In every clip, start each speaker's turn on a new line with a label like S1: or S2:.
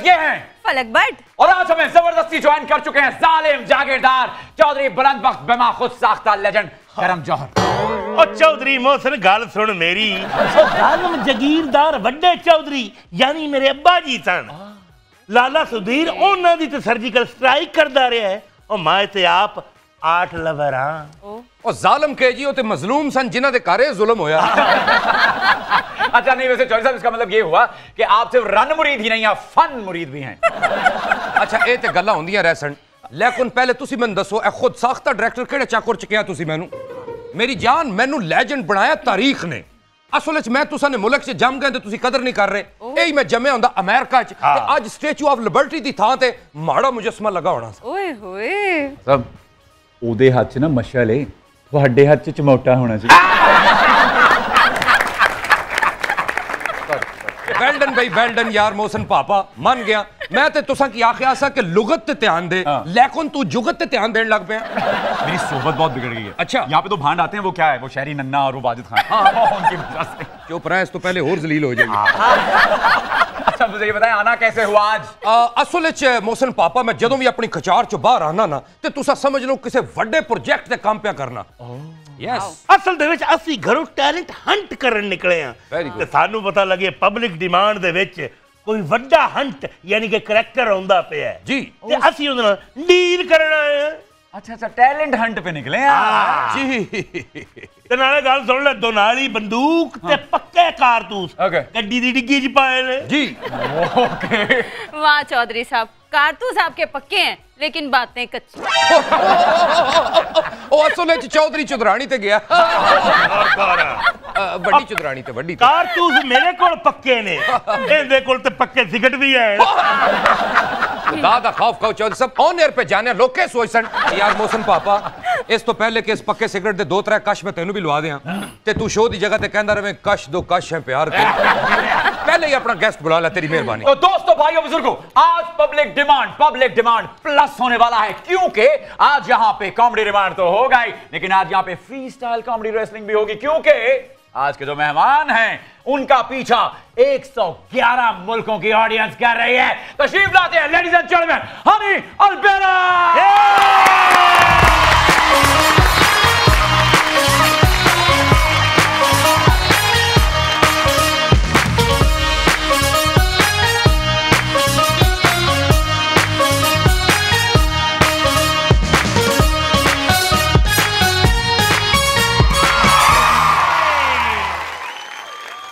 S1: और ये हैं।
S2: फलक भट्ट।
S1: और आज हमें ज़बरदस्ती ज्वाइन कर चुके हैं जालिम जागीरदार चौधरी बुलंद बख्त बेमा खुद साख्ता लेजेंड करम जौहर।
S3: और चौधरी मोहसिन गल सुन मेरी। जालिम जागीरदार वड्डे चौधरी यानी मेरे अब्बा जी सन हाँ। लाला सुधीर उन्होंने तो सर्जिकल स्ट्राइक करता रहा है। और मैं आप 8 ਲਵਰ ਹਾਂ।
S4: ਉਹ ਜ਼ਾਲਮ ਕਹੇ ਜੀ ਉਹ ਤੇ ਮਜ਼ਲੂਮ ਸਨ ਜਿਨ੍ਹਾਂ ਦੇ ਘਰੇ ਜ਼ੁਲਮ ਹੋਇਆ।
S1: अच्छा नहीं वैसे चौधरी साहब इसका मतलब ये हुआ कि आप सिर्फ रन मुरीद ही नहीं आप फन मुरीद भी हैं
S4: अच्छा ये तो गल् होंगे रैसन लेकिन पहले तुम मैं दसो ए खुद साख्ता डायरेक्टर कि चाकुर चुकया मैनू मेरी जान मैनू लैजेंड बनाया तारीख ने ਅਸਲ 'ਚ ਮੈਂ ਤੁਸਾਂ ਨੇ ਮੁਲਕ 'ਚ ਜੰਮ ਗਏ ਤੇ ਤੁਸੀਂ ਕਦਰ ਨਹੀਂ ਕਰ ਰਹੇ। ਇਹ ਮੈਂ ਜੰਮਿਆ ਹੁੰਦਾ ਅਮਰੀਕਾ 'ਚ। ਤੇ ਅੱਜ ਸਟੈਚੂ ਆਫ ਲਿਬਰਟੀ ਦੀ ਥਾਂ ਤੇ ਮਾੜਾ ਮੁਜਸਮਾ ਲਗਾ ਹੋਣਾ ਸੀ।
S2: ਓਏ ਹੋਏ।
S1: ਸਭ ਉਹਦੇ ਹੱਥ 'ਚ ਨਾ ਮਸ਼ਲ ਏ ਤੁਹਾਡੇ ਹੱਥ 'ਚ ਚਮੋਟਾ ਹੋਣਾ ਸੀ
S4: ਵੈਲਡਨ ਭਾਈ ਵੈਲਡਨ ਯਾਰ ਮੋਹਸਨ ਪਾਪਾ ਮੰਨ ਗਿਆ ਮੈਂ ਤੇ ਤੁਸਾਂ ਕੀ ਆਖਿਆ ਸਾ ਕਿ ਲੁਗਤ ਤੇ ਧਿਆਨ ਦੇ
S1: हाँ।
S4: ਲੇਕਿਨ ਤੂੰ ਜੁਗਤ ਤੇ ਧਿਆਨ ਦੇਣ ਲੱਗ ਪਿਆ
S1: मेरी सोबत बहुत बिगड़ गई है
S4: अच्छा।
S1: यहाँ पे तो भांड आते हैं वो क्या है वो शहरी नन्ना और वो वाजिद खान हाँ उनकी वजह से
S4: ਚੁੱਪ ਰਹਿ ਇਸ ਤੋਂ ਪਹਿਲੇ ਹੋਰ ਜ਼ਲੀਲ ਹੋ ਜਾਏਗੀ
S1: अच्छा मुझे ये बताएं आना कैसे हुआ आज
S4: ਅ, ਅਸਲ ਵਿੱਚ ਮੋਹਸਨ ਪਾਪਾ ਮੈਂ ਜਦੋਂ ਵੀ ਆਪਣੀ ਖਚਾਰ ਚੋਂ ਬਾਹਰ ਆਣਾ ਨਾ ਤੇ ਤੁਸੀਂ ਸਮਝ ਲਓ ਕਿਸੇ ਵੱਡੇ ਪ੍ਰੋਜੈਕਟ ਤੇ ਕੰਮ ਪਿਆ ਕਰਨਾ ਯੈਸ
S3: ਅਸਲ ਦੇ ਵਿੱਚ ਅਸੀਂ ਘਰੋਂ ਟੈਲੈਂਟ ਹੰਟ ਕਰਨ ਨਿਕਲੇ ਆ
S4: Very good.
S3: ਤੇ ਸਾਨੂੰ ਪਤਾ ਲੱਗੇ ਪਬਲਿਕ ਡਿਮਾਂਡ ਦੇ ਵਿੱਚ ਕੋਈ ਵੱਡਾ ਹੰਟ ਯਾਨੀ ਕਿ ਕਰੈਕਟਰ ਆਉਂਦਾ ਪਿਆ ਹੈ।
S4: ਜੀ
S3: ਤੇ ਅਸੀਂ ਉਹਦੇ ਨਾਲ ਡੀਲ ਕਰਨ ਆਏ ਆ
S1: अच्छा अच्छा टैलेंट हंट पे निकले हैं आप।
S4: ਜੀ
S3: ਤੇ ਨਾਲੇ ਗੱਲ ਸੁਣ ਲੈ ਦੋਨਾਲੀ ਬੰਦੂਕ ਤੇ ਪੱਕੇ ਕਾਰਤੂਸ
S1: Okay.
S3: ਗੱਡੀ ਦੀ ਡਿੱਗੀ 'ਚ ਪਾਏ ਨੇ
S4: ਜੀ
S1: ओके
S2: वाह चौधरी साहब कारतूस आपके पक्के हैं लेकिन बातें कच्ची
S4: ਉਹ ਅਸਲ ਵਿੱਚ ਚੌਧਰੀ ਚੁਦਰਾਣੀ ਤੇ ਗਿਆ ਅ, ਵੱਡੀ ਚੁਦਰਾਣੀ ਤੇ ਵੱਡੀ ਤੇ
S3: ਕਾਰਤੂਸ ਮੇਰੇ ਕੋਲ ਪੱਕੇ ਨੇ ਇਹਦੇ ਕੋਲ ਤੇ ਪੱਕੇ ਸਿਗਰਟ ਵੀ ਹੈ
S4: दादा खौफ चौधरी सब ऑन एयर पे जाने सोचन यार पापा इस तो पहले के इस पक्के सिगरेट दे दो कश मैं तेनू भी लवा ते तू शो दी जगह ते कहंदा कश दो कश है प्यार के। पहले ही अपना गेस्ट बुला ला तेरी मेहरबानी।
S1: तो दोस्तों भाइयों बुज़ुर्गों आज public demand public demand plus होने वाला है क्योंकि आज यहाँ पे कॉमेडी डिमांड तो होगा ही लेकिन आज यहाँ पे फ्री स्टाइल कॉमेडी रेसलिंग भी होगी क्योंकि आज के जो मेहमान हैं, उनका पीछा 111 मुल्कों की ऑडियंस कर रही है। तशरीफ़ लाते हैं ladies and gentleman Honey Albela.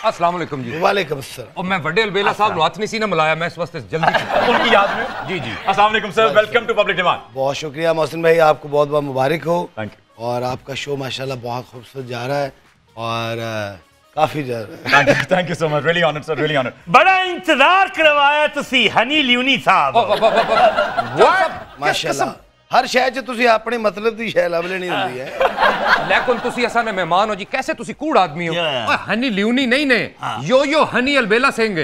S4: अस्सलाम वालेकुम जी
S5: वालेकुम सर
S4: और मैं वडे अलबेला साहब रात हाथ नहीं सीना मिलाया मैं इस वक्त जल्दी
S1: उनकी याद में
S4: जी जी
S1: अस्सलाम वालेकुम sir welcome to public demand
S5: बहुत शुक्रिया मोहसिन भाई आपको बहुत बहुत मुबारक हो
S1: थैंक यू
S5: और आपका शो माशाल्लाह बहुत खूबसूरत जा रहा है और काफ़ी जा रहा है
S1: thank you so much really honoured sir really honoured
S3: बड़ा इंतज़ार करवाया तुसी हनी ल्यूनी साहब
S5: माशाल्लाह ਹਰ ਸ਼ੈ 'ਚ ਤੁਸੀਂ ਆਪਣੇ ਮਤਲਬ ਦੀ ਸ਼ੈ ਲੱਭ ਲੈਣੀ ਹੁੰਦੀ ਹੈ
S4: ਲੇਕਿਨ ਤੁਸੀਂ ਅਸਾਂ ਦੇ ਮਹਿਮਾਨ ਹੋ ਜੀ ਕੈਸੇ ਤੁਸੀਂ ਕੂੜ ਆਦਮੀ ਹੋ ਓਏ ਹਨੀ ਲਿਉਨੀ ਨਹੀਂ ਨੇ ਯੋ ਯੋ ਹਨੀ ਅਲਬੇਲਾ ਸਿੰਘ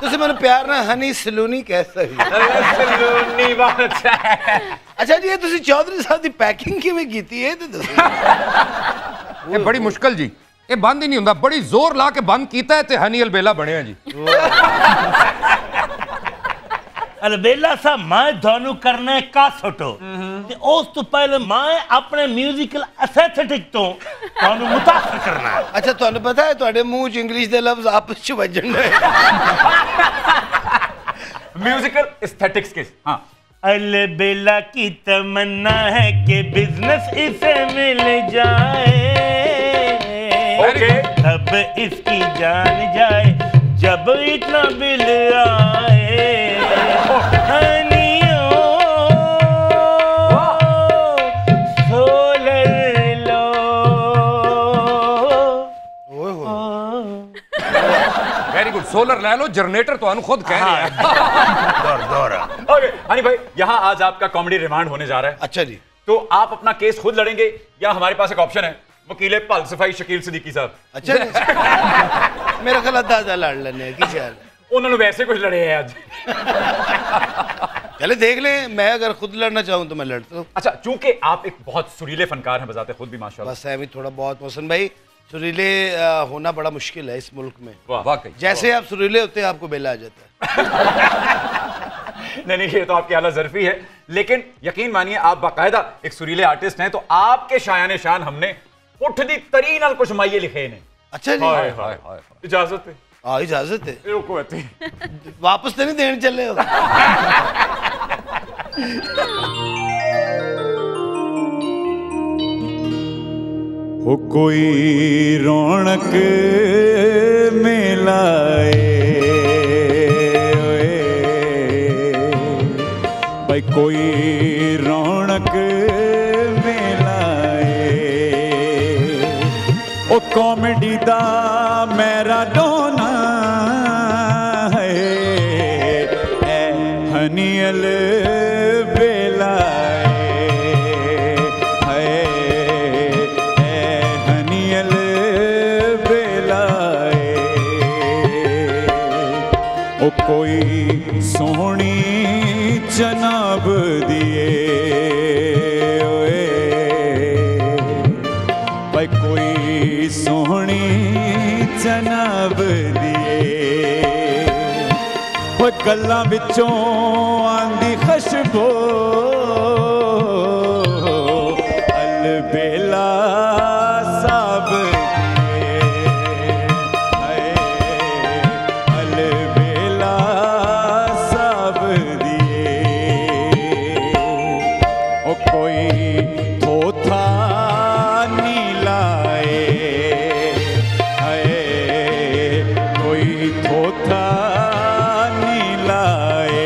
S5: ਤੁਸੀਂ ਮੈਨੂੰ ਪਿਆਰ ਨਾਲ ਹਨੀ ਸਲੂਨੀ ਕਹਿ ਸਕਦੇ
S1: ਸਲੂਨੀ ਬਹੁਤ ਅੱਛਾ ਹੈ
S5: ਅੱਛਾ ਜੀ ਇਹ ਤੁਸੀਂ ਚੌਧਰੀ ਸਾਹਿਬ ਦੀ ਪੈਕਿੰਗ ਕਿਵੇਂ ਕੀਤੀ ਇਹ ਤੇ ਦੱਸੋ
S4: ਇਹ ਬੜੀ ਮੁਸ਼ਕਲ ਜੀ ਇਹ ਬੰਦ ਹੀ ਨਹੀਂ ਹੁੰਦਾ ਬੜੀ ਜ਼ੋਰ ਲਾ ਕੇ ਬੰਦ ਕੀਤਾ ਤੇ ਹਨੀ ਅਲਬੇਲਾ ਬਣਿਆ ਜੀ
S3: ਅਲਬੇਲਾ ਸਾਹਿਬ ਮੈਂ ਤੁਹਾਨੂੰ ਕਰਨਾ ਹੈ ਕਾਸਟੋ ਤੇ ਉਸ ਤੋਂ ਪਹਿਲੇ ਮੈਂ ਆਪਣੇ ਮਿਊਜ਼ੀਕਲ ਐਸਥੈਟਿਕ ਤੋਂ ਤੁਹਾਨੂੰ ਮੁਤਾਸਰ ਕਰਨਾ ਹੈ
S5: ਅੱਛਾ ਤੁਹਾਨੂੰ ਪਤਾ ਹੈ ਤੁਹਾਡੇ ਮੂੰਹ 'ਚ ਇੰਗਲਿਸ਼ ਦੇ ਲਫ਼ਜ਼ ਆਪਸ 'ਚ ਵੱਜਣ ਨੇ
S1: म्यूजिकल एस्थेटिक्स के हाँ
S3: अलबेला की तमन्ना है कि बिजनेस इसे मिल जाए
S1: ओके
S3: तब इसकी जान जाए जब इतना बिल आए हनियो सोलर ले।
S4: लो जनरेटर तो खुद
S3: कह रहे
S1: ओके हनी भाई यहाँ आज आपका कॉमेडी रिमांड होने जा रहा है।
S5: अच्छा जी।
S1: तो आप अपना केस खुद लड़ेंगे या हमारे पास एक ऑप्शन है? वकील पालसफाई शकील सिद्दीकी साहब।
S5: अच्छा मेरा ख्याल दादा लड़ लेने की ਆ ਕੀ ਖਿਆਲ
S1: उन्होंने वैसे कुछ लड़े हैं आज
S5: चले देख लें मैं अगर खुद लड़ना चाहूँ तो मैं लड़ता हूँ
S1: अच्छा चूंकि आप एक बहुत सुरीले फनकार हैं बजाते खुद भी माशाल्लाह
S5: बस है भी थोड़ा बहुत मोहसिन भाई सुरीले अ, होना बड़ा मुश्किल है इस मुल्क में
S4: वाकई
S5: जैसे आप सुरीले होते हैं आपको बेला आ जाता है
S1: नहीं नहीं ये तो आपकी आला जरफी है लेकिन यकीन मानिए आप बाकायदा एक सुरीले आर्टिस्ट हैं तो आपके शायान शान हमने उठदी तरीन अल कुछ माइये लिखे ने
S5: अच्छा जी
S1: हाय हाय हाय इजाजत है
S5: हाँ इजाज़त है
S1: रुको इत्थे।
S5: वापस तो नहीं देने चले हो
S6: हो कोई रौनक मिलाए भाई कोई रौनक ਜਨਾਬ ਦੀਏ ਓਏ। ਕੋਈ ਸੋਹਣੀ ਜਨਾਬ ਦੀਏ। ਓਏ ਗੱਲਾਂ ਵਿੱਚੋਂ ओ कोई थोथा नीलाए है कोई थोथा नीलाए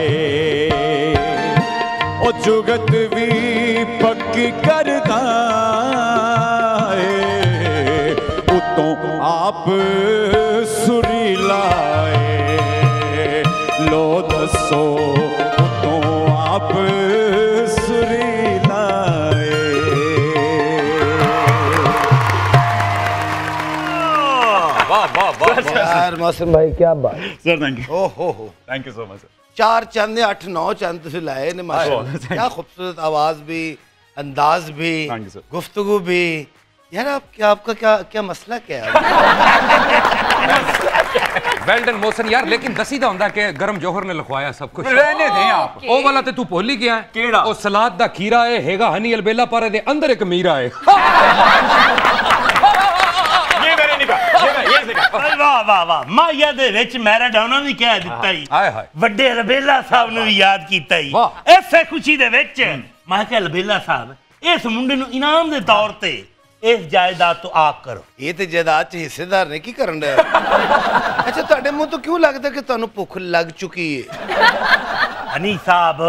S6: ओ जुगत भी पक्की करदा उतो आप
S1: सुरी लाए। लो दसो
S5: यार मौसम भाई क्या बात
S1: सर थैंक यू
S5: ओहो हो।
S1: थैंक यू सो मच
S5: चार चंद अठ नौ चंद तुझे लाए ने माशाल्लाह क्या खूबसूरत आवाज़ भी अंदाज भी गुफ्तगु भी। यार आप क्या आपका क्या क्या मसला क्या है?
S4: वेल डन मोहसन यार लेकिन
S1: दसी दा
S4: हुंदा के गरम जोहर ने लखवाया सब कुछ।
S1: रहने
S4: दे आप। ओ वाला ते तू भूल ही गया केड़ा? ओ सलाद दा खीरा
S1: है हेगा हनी अलबेला पारे दे अंदर एक मीरा
S3: है। ਵਾਹ ਵਾਹ ਵਾਹ। ਮਾਇਆ ਦੇ ਵਿੱਚ ਮੈਰਾਡੋਨਾ ਵੀ ਕਹਿ ਦਿੱਤਾ ਹੀ
S4: ਹਾਏ ਹਾਏ।
S3: ਵੱਡੇ ਰਬੇਲਾ ਸਾਹਿਬ ਨੂੰ ਵੀ ਯਾਦ ਕੀਤਾ ਹੀ। ਐਸੇ ਖੁਸ਼ੀ ਦੇ ਵਿੱਚ ਮੈਂ ਕਿਹਾ ਰਬੇਲਾ ਸਾਹਿਬ ਇਸ ਮੁੰਡੇ ਨੂੰ ਇਨਾਮ ਦੇ ਤੌਰ ਤੇ ਇਸ ਜਾਇਦਾਦ ਤੋਂ ਆਕ ਕਰੋ।
S5: ਇਹ ਤੇ ਜਾਇਦਾਦ ਚ ਹਿੱਸੇਦਾਰ ਨੇ ਕੀ ਕਰਨ ਰਿਹਾ ਅੱਛਾ ਤੁਹਾਡੇ ਮੂੰਹ ਤੋਂ ਕਿਉਂ ਲੱਗਦਾ ਕਿ ਤੁਹਾਨੂੰ ਭੁੱਖ ਲੱਗ ਚੁੱਕੀ ਹੈ
S3: ਹਨੀ ਸਾਹਿਬ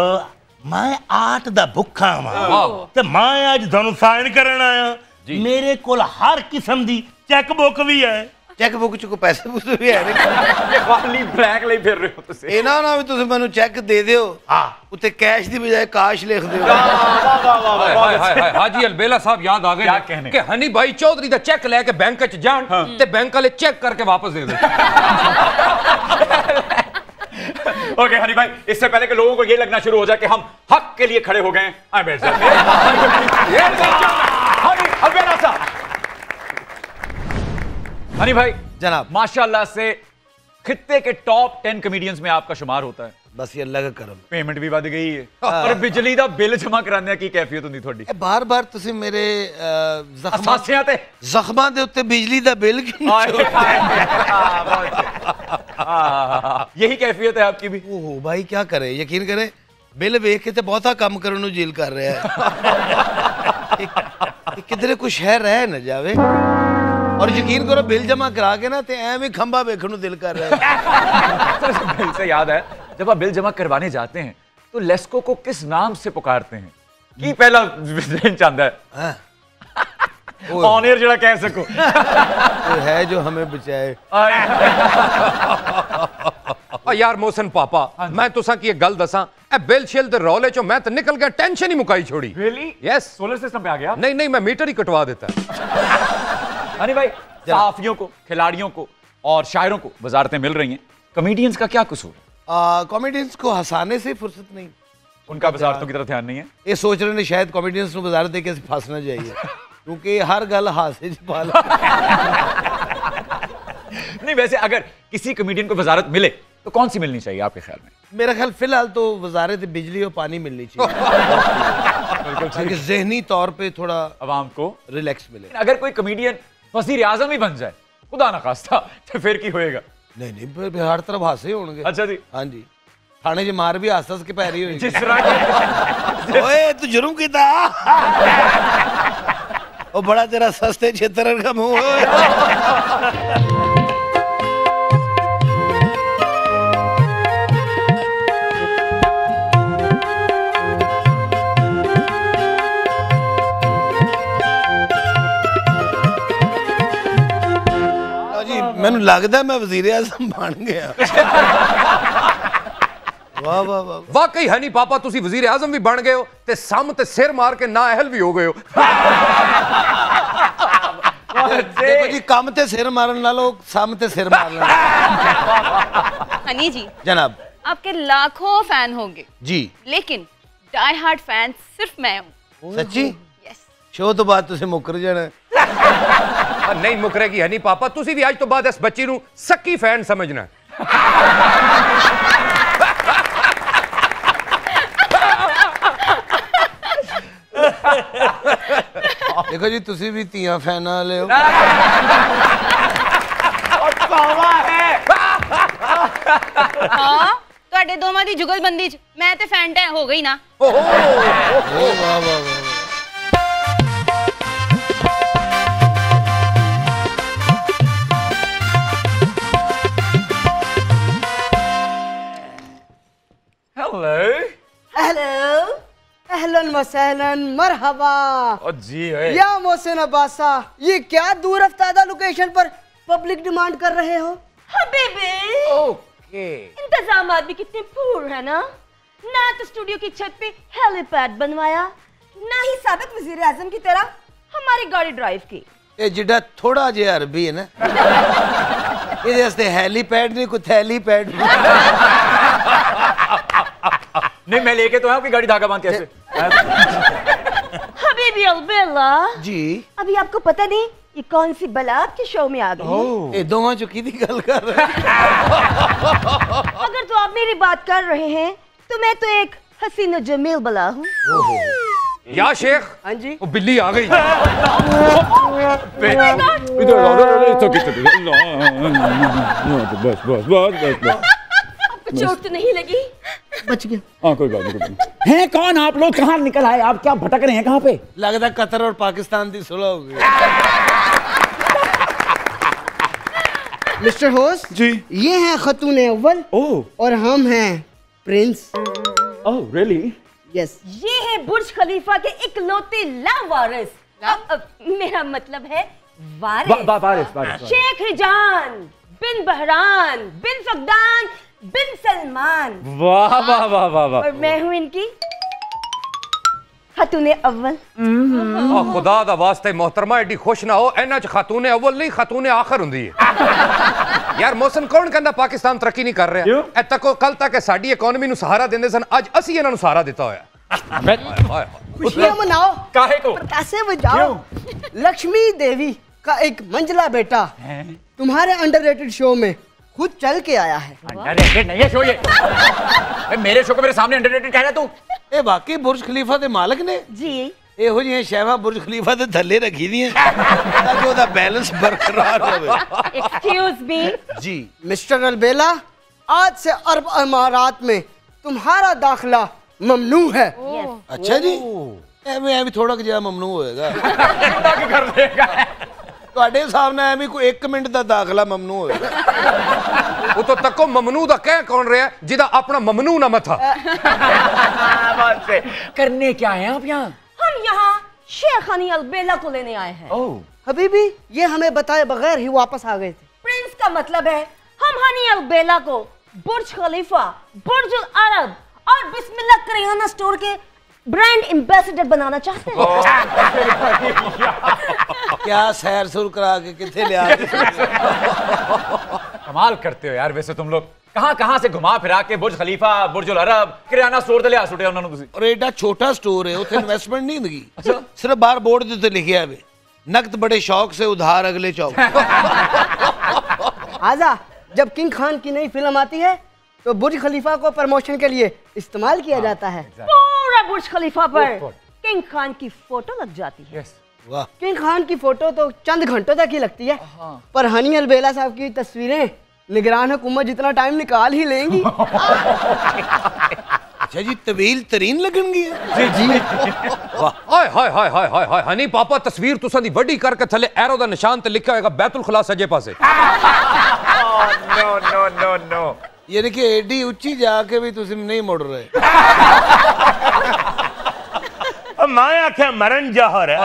S3: ਮੈਂ ਆਰਟ ਦਾ ਭੁੱਖਾ ਵਾਂ। ਤੇ ਮੈਂ ਅੱਜ ਤੁਹਾਨੂੰ ਸਾਈਨ ਕਰਨ ਆਇਆ। ਮੇਰੇ ਕੋਲ ਹਰ ਕਿਸਮ ਦੀ ਚੈੱਕ ਬੁੱਕ ਵੀ ਹੈ।
S5: ਚੈੱਕ ਬੁੱਕ ਚ ਕੋਈ ਪੈਸੇ ਪੂਸੇ ਵੀ ਹੈ ਨੇ
S1: ये खाली ब्लैक ਲਈ ਫਿਰ ਰਹੇ ਹੋ ਤੁਸੀਂ
S5: ਇਹ ਨਾ ਨਾ ਵੀ ਤੁਸੀਂ ਮੈਨੂੰ ਚੈੱਕ ਦੇ ਦਿਓ
S3: ਹਾਂ
S5: ਉੱਤੇ ਕੈਸ਼ ਦੀ ਬਜਾਏ ਕਾਸ਼ ਲਿਖ ਦਿਓ
S1: वाह वाह वाह वाह
S4: ਹਾਏ
S1: वाह
S4: ਹਾਏ ਹਾਏ ਹਾਏ ਹਾਜੀ ਅਲਬੇਲਾ ਸਾਹਿਬ ਯਾਦ ਆ ਗਏ
S1: ਕਿਆ
S4: ਨੇ
S1: ਕਹਿਣੇ?
S4: ਕਿ ਹਨੀ ਭਾਈ ਚੌਧਰੀ ਦਾ ਚੈੱਕ ਲੈ ਕੇ ਬੈਂਕ 'ਚ ਜਾਣ ਤੇ ਬੈਂਕ ਵਾਲੇ ਚੈੱਕ ਕਰਕੇ ਵਾਪਸ ਦੇ ਦੇ
S1: ओके हनी भाई इससे पहले कि लोगों को ये लगना शुरू हो जाए कि हम हक के लिए खड़े हो गए हैं आए बैठ जाइए हनी अलबेला साहब हनी भाई
S5: जनाब
S1: माशाल्लाह से खित्ते के टॉप टेन कॉमेडियंस में आपका शुमार होता है
S5: ਬਸ ਇਹ ਅੱਲਾ ਦਾ ਕਰਮ
S1: ਪੇਮੈਂਟ ਵੀ ਵੱਧ ਗਈ ਹੈ ਪਰ ਬਿਜਲੀ ਦਾ ਬਿੱਲ ਜਮ੍ਹਾਂ ਕਰਾਉਂਦੇ ਕੀ ਕੈਫੀਅਤ ਹੁੰਦੀ ਤੁਹਾਡੀ
S5: ਇਹ ਬਾਰ-ਬਾਰ ਤੁਸੀਂ ਮੇਰੇ ਅਹ, ਜ਼ਖਮਾਂ
S1: ਅਸਾਸਿਆਂ ਤੇ
S5: ਜ਼ਖਮਾਂ ਦੇ ਉੱਤੇ ਬਿਜਲੀ ਦਾ ਬਿੱਲ ਕਿਉਂ
S1: हाय, हाय, हाँ, बहुत अच्छे। हाँ, यही कैफियत है आपकी भी
S5: ਓਹੋ ਭਾਈ ਕੀ ਕਰੇ ਯਕੀਨ ਕਰੇ ਬਿੱਲ ਵੇਖ ਕੇ ਤੇ ਬਹੁਤਾ ਕੰਮ ਕਰਨ ਨੂੰ ਜੀਲ ਕਰ ਰਿਹਾ ਹੈ ਇਹ- ਇਹ ਕਿਧਰੇ ਕੁਛ ਹੈ ਰਹਿ ਨਾ ਜਾਵੇ ਔਰ ਯਕੀਨ ਕਰੋ ਬਿੱਲ ਜਮਾ ਕਰਾ ਕੇ ਨਾ ਤੇ ਐਵੇਂ ਖੰਭਾ ਵੇਖਣ ਨੂੰ ਦਿਲ ਕਰ ਰਿਹਾ ਹੈ
S1: बिल से याद है जब आप बिल जमा करवाने जाते हैं तो लेस्को को किस नाम से पुकारते हैं की पहला विजन चाहता है
S5: ਹਾਂ
S1: ऑन एयर जरा कह सको
S5: ਉਹ ਹੈ ਜੋ ਹਮੇ ਬਚਾਏ
S4: ਆ ਯਾਰ ਮੋਸਨ ਪਾਪਾ ਮੈਂ ਤੁਸਾਂ ਕੀ ਇੱਕ ਗੱਲ ਦੱਸਾਂ ਇਹ ਬਿੱਲ ਸ਼ਿਲ ਦੇ ਰੌਲੇ ਚੋਂ ਮੈਂ ਤਾਂ ਨਿਕਲ ਗਿਆ ਟੈਨਸ਼ਨ ਹੀ ਮੁਕਾਈ ਛੋੜੀ
S1: रियली
S4: ਯੈਸ
S1: सोलर सिस्टम पे आ गया
S4: ਨਹੀਂ ਨਹੀਂ ਮੈਂ ਮੀਟਰ ਹੀ ਕਟਵਾ ਦਿੱਤਾ
S1: यानी भाई सहाफियों को खिलाड़ियों को और शायरों को वजारतें मिल रही हैं। कॉमेडियंस का क्या कसूर
S5: कॉमेडियंस को हंसाने से फुर्सत नहीं।
S1: उनका वजारतों की तरफ़ ध्यान नहीं है?
S5: ये सोच रहे शायद कॉमेडियंस को वजारत दे के फंसना चाहिए। क्योंकि हर गल हासे पाल।
S1: नहीं वैसे अगर किसी कॉमेडियन को वजारत मिले तो कौन सी मिलनी चाहिए आपके ख्याल में?
S5: मेरा ख्याल फ़िलहाल तो वजारत बिजली और पानी मिलनी चाहिए। जहनी तौर पे थोड़ा
S1: आवाम को
S5: रिलैक्स मिले।
S1: अगर कोई कॉमेडियन वज़ीर आज़म ही बन जाए। खुदा ना खास्ता तो फिर की होएगा?
S5: नहीं नहीं फिर हर तरफ़ हादसे हो गए
S1: अच्छा जी।
S5: हाँ जी। थाने जी मार भी हासा के पैर ही
S1: जिस तरह
S5: तू जुर्म कीता। बड़ा तेरा सस्ते छेतर का मुँह ਮੈਨੂੰ ਲੱਗਦਾ ਮੈਂ ਵਜ਼ੀਰ ਆਜ਼ਮ ਬਣ ਗਿਆ ਵਾਹ ਵਾਹ ਵਾਹ
S4: ਵਾਕਈ ਹੈ ਨਹੀਂ ਪਾਪਾ ਤੁਸੀਂ ਵਜ਼ੀਰ ਆਜ਼ਮ ਵੀ ਬਣ ਗਏ ਹੋ ਤੇ ਸਮ ਤੇ ਸਿਰ ਮਾਰ ਕੇ ਨਾ ਅਹਿਲ ਵੀ ਹੋ ਗਏ ਹੋ
S5: ਦੇਖੋ ਜੀ ਕੰਮ ਤੇ ਸਿਰ ਮਾਰਨ ਨਾਲੋਂ ਸਮ ਤੇ ਸਿਰ ਮਾਰ ਲੈਣਾ
S2: हनी जी
S5: जनाब
S2: आपके लाखों फैन होंगे
S5: जी
S2: लेकिन डाई हार्ड फैन सिर्फ मैं हूँ
S5: सच्ची
S2: यस
S5: ਸ਼ੋਅ ਤੋਂ ਬਾਅਦ ਤੁਸੀਂ ਮੁੱਕਰ ਜਾਣਾ
S4: ਆ, ਨਹੀਂ ਮੁਕਰੇਗੀ ਹੈ ਨਹੀਂ ਪਾਪਾ ਤੁਸੀਂ ਵੀ ਅੱਜ ਤੋਂ ਬਾਅਦ ਇਸ ਬੱਚੀ ਨੂੰ ਸੱਕੀ ਫੈਨ ਸਮਝਣਾ ਹੈ।
S5: ਦੇਖੋ ਜੀ ਤੁਸੀਂ ਵੀ ਧੀਆਂ ਫੈਨਾਂ ਵਾਲੇ ਹੋ
S2: हाँ ਤੁਹਾਡੇ ਦੋਵਾਂ ਦੀ ਜੁਗਲਬੰਦੀ ਚ ਮੈਂ ਤੇ ਫੈਨ ਟੈ ਹੋ ਗਈ ਨਾ
S5: ਓ ਵਾਹ ਵਾਹ
S1: हेलो
S7: हेलो अहलन वसहलन मरहबा
S1: जी है
S7: या मोहसिन अब्बासा ये क्या दूर अफ्तादा लोकेशन पर पब्लिक डिमांड कर रहे हो
S1: ओके
S8: इंतज़ाम भी कितने पूर है ना ना तो स्टूडियो की छत पे हेलीपैड बनवाया ना ही सबक वज़ीर आज़म की तरह हमारी गाड़ी ड्राइव की
S5: ए जिड़ा थोड़ा जे अरबी है ना हेलीपैड नहीं कुछ हेलीपैड
S1: नहीं मैं लेके तो आपकी गाड़ी धागा बाँध के
S5: जी
S8: अभी आपको पता नहीं ये कौन सी बला आपके शो में आ गई
S5: दोनों चुकी थी कल कर
S8: अगर तो आप मेरी बात कर रहे हैं तो मैं तो एक हसीन जमील बला हूँ
S4: या शेख
S7: हाँ जी
S4: वो बिल्ली आ गई
S1: इधर बस बस बस बस
S8: चोट तो नहीं लगी।
S7: बच गया।
S1: हाँ कोई बात नहीं हैं कौन आप लोग? कहाँ निकल आए? आप क्या भटक रहे हैं? कहाँ पे?
S5: लगता कतर और पाकिस्तान दी सुलह हो गई।
S7: मिस्टर होस
S1: जी।
S7: ये है खतून अव्वल
S1: ओह
S7: और हम हैं प्रिंस।
S1: ओह रियली
S7: यस
S8: ये है बुर्ज खलीफा के इकलौते लावारिस। मेरा मतलब है वारिस।
S1: वारिस, वारिस
S8: शेख हिजान बिन बहरान बिन फकदान बिन सलमान
S1: वाह वाह वाह वाह। वाह
S8: मैं हूँ इनकी खातून अव्वल।
S4: हम्म। खुदा दा वास्ते मोहतरमा एडी खुश ना हो एना खातून अव्वल नहीं खातून आखिर हुंदी है। यार
S1: मौसम
S4: कौन कहना पाकिस्तान तरक्की नहीं कर रहा? ए तको कल तक साडी सहारा देंदे सन अज असि इन्हां
S1: सहारा
S4: दिता होया।
S7: मतलब मनाओ।
S1: काहे को?
S7: कैसे बजाओ? लक्ष्मी देवी का एक मंजिला बेटा तुम्हारे अंडररेटेड शो में खुद चल के आया है
S1: अंडररेटेड नहीं है शो ये ए, मेरे शो को मेरे सामने अंडररेटेड कह रहा है तू
S5: ਇਹ ਵਾਕਈ ਬੁਰਜ ਖਲੀਫਾ ਦੇ ਮਾਲਕ ਨੇ
S8: जी
S5: ਇਹੋ ਜਿਹੀਆਂ ਸ਼ੈਵਾਂ ਬੁਰਜ ਖਲੀਫਾ ਦੇ ਥੱਲੇ ਰੱਖੀ ਦੀਆਂ ਤਾਂ ਕਿ ਉਹਦਾ ਬੈਲੈਂਸ ਬਰਕਰਾਰ ਰਹੇ
S8: एक्सक्यूज मी
S5: ਜੀ
S7: मिस्टर अलबेला आज से अरब अमारात में तुम्हारा दाखला ममनू है
S5: ਅੱਛਾ ਜੀ ਐਵੇਂ ਐਵੇਂ ਥੋੜਾ ਜਿਹਾ ਮਮਨੂ ਹੋਏਗਾ
S1: कर देगा
S5: ਤੁਹਾਡੇ ਹਿਸਾਬ ਨਾਲ ਐਵੇਂ ਕੋਈ 1 ਮਿੰਟ ਦਾ ਦਾਖਲਾ ਮਮਨੂ ਹੋਏਗਾ
S4: ਉਹ ਤੋਂ ਤੱਕੋ ਮਮਨੂ ਦਾ ਕਹਿ ਕੌਣ ਰਿਹਾ ਜਿਹਦਾ ਆਪਣਾ ਮਮਨੂ ਨਾ ਮਥਾ
S1: बात से करने क्या है आप यहाँ
S8: हम यहाँ शेख हनी अलबेला को लेने आए हैं
S1: ओह
S7: हबीबी ये हमें बताए बगैर ही वापस आ गए थे
S8: प्रिंस का मतलब है हम हनी अलबेला को बुर्ज खलीफा बुर्ज अल अरब और बिस्मिल्लाह करियाना स्टोर के ब्रांड एम्बेसडर बनाना चाहते हैं
S5: ਕਿਆ ਸੈਰ ਸੁਰ ਕਰਾ ਕੇ ਕਿੱਥੇ ਲਿਆ ਕੇ
S1: कमाल करते हो यार वैसे तुम लोग कहाँ कहाँ से घुमा फिरा के बुर्ज खलीफा बुर्ज उल अरब किराना स्टोर ਤੇ ਲਿਆ ਸੁੱਟਿਆ ਉਹਨਾਂ ਨੂੰ ਤੁਸੀਂ
S5: ਔਰ ਐਡਾ ਛੋਟਾ ਸਟੋਰ ਹੈ ਉੱਥੇ ਇਨਵੈਸਟਮੈਂਟ ਨਹੀਂ ਹੁੰਦੀ ਸਿਰਫ ਬਾਹਰ ਬੋਰਡ ਦੇ ਉੱਤੇ ਲਿਖਿਆ ਹੋਵੇ नकद बड़े शौक से उधार अगले चौक
S7: आजा जब किंग खान की नई फिल्म आती है तो बुर्ज खलीफा को प्रमोशन के लिए इस्तेमाल किया जाता है
S8: पूरा बुर्ज खलीफा पर किंग खान की फ़ोटो लग जाती है।
S7: किंग खान की फ़ोटो तो चंद घंटों तक ही लगती है। हाँ। पर हनी अलबेला साहब की तस्वीरें निगरान हुकूमत जितना टाइम निकाल ही लेंगी।
S5: अच्छा जी तवील तरीन लगनगी जी
S4: जी। हाय हाय हाय हाय हाय हाय हनी पापा तस्वीर तुसा दी बड़ी करके थले एरो दा निशान ते लिखा होएगा बैतुल खुलासा जे पासे।
S1: नो नो नो नो
S5: यानी कि एडी ऊंची जाके भी तुम नहीं मुड़ रहे
S3: ਉਹ ਮੈਂ ਆਖਿਆ ਮਰਨ ਜੋਹਰ ਹੈ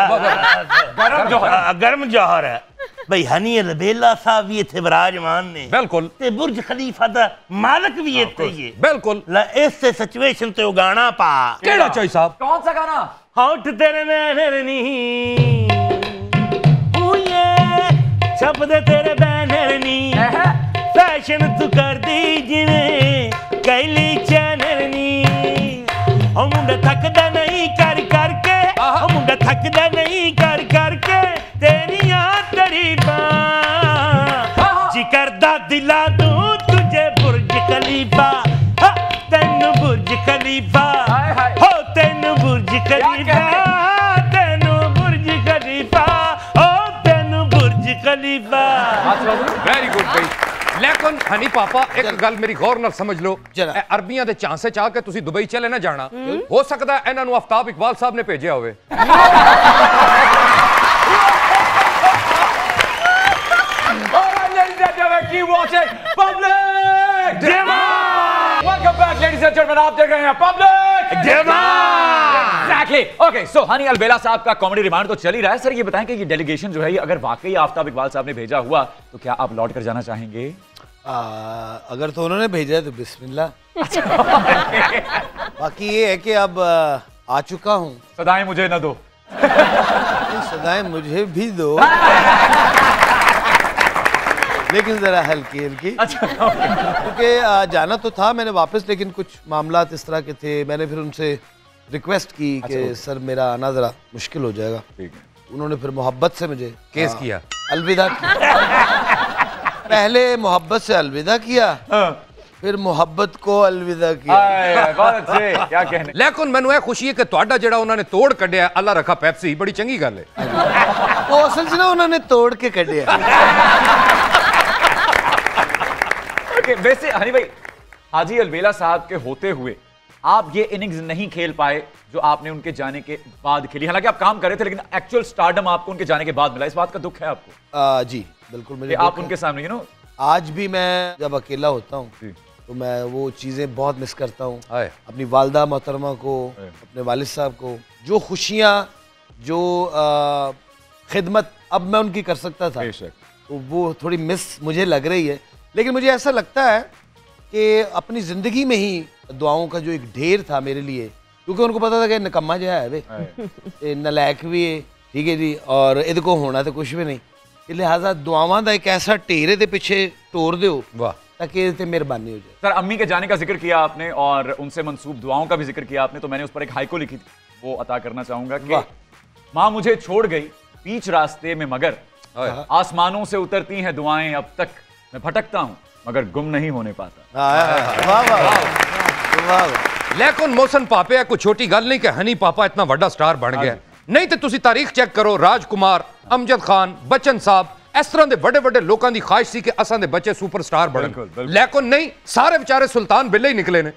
S1: गरम जो है
S3: ਅ, ਗਰਮ ਜੋਹਰ ਹੈ ਬਈ ਹਨੀ ਅਲਬੇਲਾ ਸਾਹਿਬ ਵੀ ਇੱਥੇ ਵਿਰਾਜਮਾਨ ਨੇ
S4: ਬਿਲਕੁਲ
S3: ਤੇ ਬੁਰਜ ਖਲੀਫਾ ਦਾ ਮਾਲਕ ਵੀ ਇੱਥੇ ਹੀ ਹੈ
S4: ਬਿਲਕੁਲ
S3: ਲੈ ਇਸੇ ਸਿਚੁਏਸ਼ਨ ਤੇ ਉਹ ਗਾਣਾ ਪਾ
S4: ਕਿਹੜਾ ਚਾਹੀ ਸਾਹਿਬ
S1: कौन सा गाना
S3: ਹੋਠ ਤੇਰੇ ਬੈਨਰ ਨਹੀਂ ਓਏ ਛਪਦੇ ਤੇਰੇ ਬੈਨਰ ਨਹੀਂ ਫੈਸ਼ਨ ਤੂੰ ਕਰਦੀ ਜਿਵੇਂ ਕੈਲੀ ਚੈਨਰ ਨਹੀਂ ਉਹ ਮੁੰਡਾ ਥੱਕਦਾ ਨਹੀਂ ਕਰ ਕਰਕੇ ਉਹ ਮੁੰਡਾ ਥੱਕਦਾ ਨਹੀਂ ਕਰ ਕਰਕੇ ਤੇਰੀਆਂ ਤੜੀਬਾਂ ਜੀ ਕਰਦਾ ਦਿਲਾਂ ਤੂੰ ਤੁਝੇ ਬੁਰਜ ਖਲੀਫਾ। ਤੈਨੂੰ ਬੁਰਜ ਖਲੀਫਾ। ਹੋ ਤੈਨੂੰ ਬੁਰਜ ਖਲੀਫਾ। ਤੈਨੂੰ ਬੁਰਜ ਖਲੀਫਾ। ਓ ਤੈਨੂੰ ਬੁਰਜ ਖਲੀਫਾ
S4: ਵੈਰੀ ਗੁੱਡ ਬਈ ਲੇਕਿਨ ਹਨੀ ਪਾਪਾ ਇੱਕ ਗੱਲ ਮੇਰੀ ਗੌਰ ਨਾਲ ਸਮਝ ਲਓ
S5: ਜਰਾ।
S4: ਇਹ ਅਰਬੀਆਂ ਦੇ ਚਾਂਸੇ ਚ ਆ ਕੇ ਤੁਸੀਂ ਦੁਬਈ ਚਲੇ ਨਾ ਜਾਣਾ ਹੋ ਸਕਦਾ ਹੈ ਇਹਨਾਂ ਨੂੰ ਆਫਤਾਬ ਇਕਬਾਲ ਸਾਹਿਬ ਨੇ ਭੇਜਿਆ ਹੋਵੇ
S1: All right, ladies and gentlemen, keep watching Public Demand. Welcome back, ladies and gentlemen. आप देख रहे हैं Public Exactly. Okay, so Honey अलबेला साहब का कॉमेडी रिमांड तो चल ही रहा है सर ये बताएं कि ये डेलीगेशन जो है ये अगर वाकई आफ्ताब इकबाल साहब ने भेजा हुआ तो क्या आप लौट कर जाना चाहेंगे
S5: आ, अगर तो उन्होंने भेजा है तो बिस्मिल्ला बाकी ये है कि अब आ, चुका हूँ।
S1: सदाएँ मुझे न दो।
S5: सदाएँ मुझे भी दो। लेकिन जरा हल्की हल्की
S1: अच्छा
S5: क्योंकि जाना तो था मैंने वापस लेकिन कुछ मामला इस तरह के थे। मैंने फिर उनसे रिक्वेस्ट की कि सर मेरा आना ज़रा मुश्किल हो जाएगा।
S1: ठीक है।
S5: उन्होंने फिर मोहब्बत से मुझे
S4: केस
S5: आ,
S4: किया।
S5: अलविदा पहले मोहब्बत से अलविदा किया फिर मोहब्बत को अलविदा किया
S1: आए, बहुत अच्छे क्या कहने
S4: ਲੇਕਿਨ ਮੈਨੂੰ ਇਹ ਖੁਸ਼ੀ ਹੈ ਕਿ ਤੁਹਾਡਾ ਜਿਹੜਾ ਉਹਨਾਂ ਨੇ ਤੋੜ ਕੱਢਿਆ ਅੱਲਾ ਰੱਖਾ ਪੈਪਸੀ ਬੜੀ ਚੰਗੀ ਗੱਲ ਹੈ
S5: वो असल से ना उन्होंने तोड़ के कटिया
S1: ओके वैसे हनी भाई हाजी अलबेला साहब के होते हुए आप ये इनिंग्स नहीं खेल पाए जो आपने उनके जाने के बाद खेली हालांकि आप काम कर रहे थे लेकिन एक्चुअल स्टारडम आपको उनके जाने के बाद मिला इस बात का दुख है आपको
S5: आ, जी बिल्कुल मुझे
S1: आप उनके सामने यू नो
S5: आज भी मैं जब अकेला होता हूँ तो मैं वो चीज़ें बहुत मिस करता हूँ। अपनी वालदा मोहतरमा को अपने वालद साहब को जो खुशियाँ जो खिदमत अब मैं उनकी कर सकता था। तो वो थोड़ी मिस मुझे लग रही है। लेकिन मुझे ऐसा लगता है कि अपनी ज़िंदगी में ही दुआओं का जो एक ढेर था मेरे लिए क्योंकि उनको पता था कि निकम्मा जो है वे। नलायक भी है ठीक है जी और इधर को होना तो कुछ भी नहीं। ਨਹੀਂ ਤੇ ਲਿਹਾਜ਼ਾ ਦੁਆਵਾਂ ਦਾ ਇੱਕ ਐਸਾ ਢੇਰ ਇਹਦੇ ਪਿੱਛੇ ਤੋੜ ਦਿਓ
S4: ਵਾਹ
S5: ਤਾਂ कि ਇਹਦੇ ਤੇ ਮਿਹਰਬਾਨੀ ਹੋ ਜਾਏ
S1: सर अम्मी के जाने का जिक्र किया आपने और उनसे मंसूब दुआओं का भी जिक्र किया आपने तो मैंने उस पर एक हाइको लिखी थी वो अता करना चाहूंगा कि
S5: वाह।
S1: माँ मुझे छोड़ गई बीच रास्ते में मगर
S4: हाय।
S1: आसमानों से उतरती हैं दुआएं अब तक मैं भटकता हूँ मगर गुम नहीं होने पाता
S5: ਵਾਹ ਵਾਹ ਵਾਹ ਵਾਹ
S4: ਲੇਕਿਨ ਮੋਹਸਨ ਪਾਪੇ ਇਹ ਕੋਈ ਛੋਟੀ ਗੱਲ ਨਹੀਂ ਕਿ ਹਨੀ ਪਾਪਾ ਇਤਨਾ ਵੱਡਾ ਸਟਾਰ ਬਣ ਗਿਆ ਨਹੀਂ ਤੇ ਤੁਸੀਂ ਤਾਰੀਖ ਚੈੱਕ ਕਰੋ ਰਾਜਕੁਮਾਰ ਅਮਜਦ ਖਾਨ ਬਚਨ ਸਾਹਿਬ ਇਸ ਤਰ੍ਹਾਂ ਦੇ ਵੱਡੇ ਵੱਡੇ ਲੋਕਾਂ ਦੀ ਖਾਹਿਸ਼ ਸੀ ਕਿ ਅਸਾਂ ਦੇ ਬੱਚੇ ਸੁਪਰਸਟਾਰ ਬਣਨ
S1: ਬਿਲਕੁਲ, ਬਿਲਕੁਲ।
S4: ਲੇਕਿਨ ਨਹੀਂ ਸਾਰੇ ਵਿਚਾਰੇ ਸੁਲਤਾਨ ਬਿੱਲੇ ਹੀ ਨਿਕਲੇ ਨੇ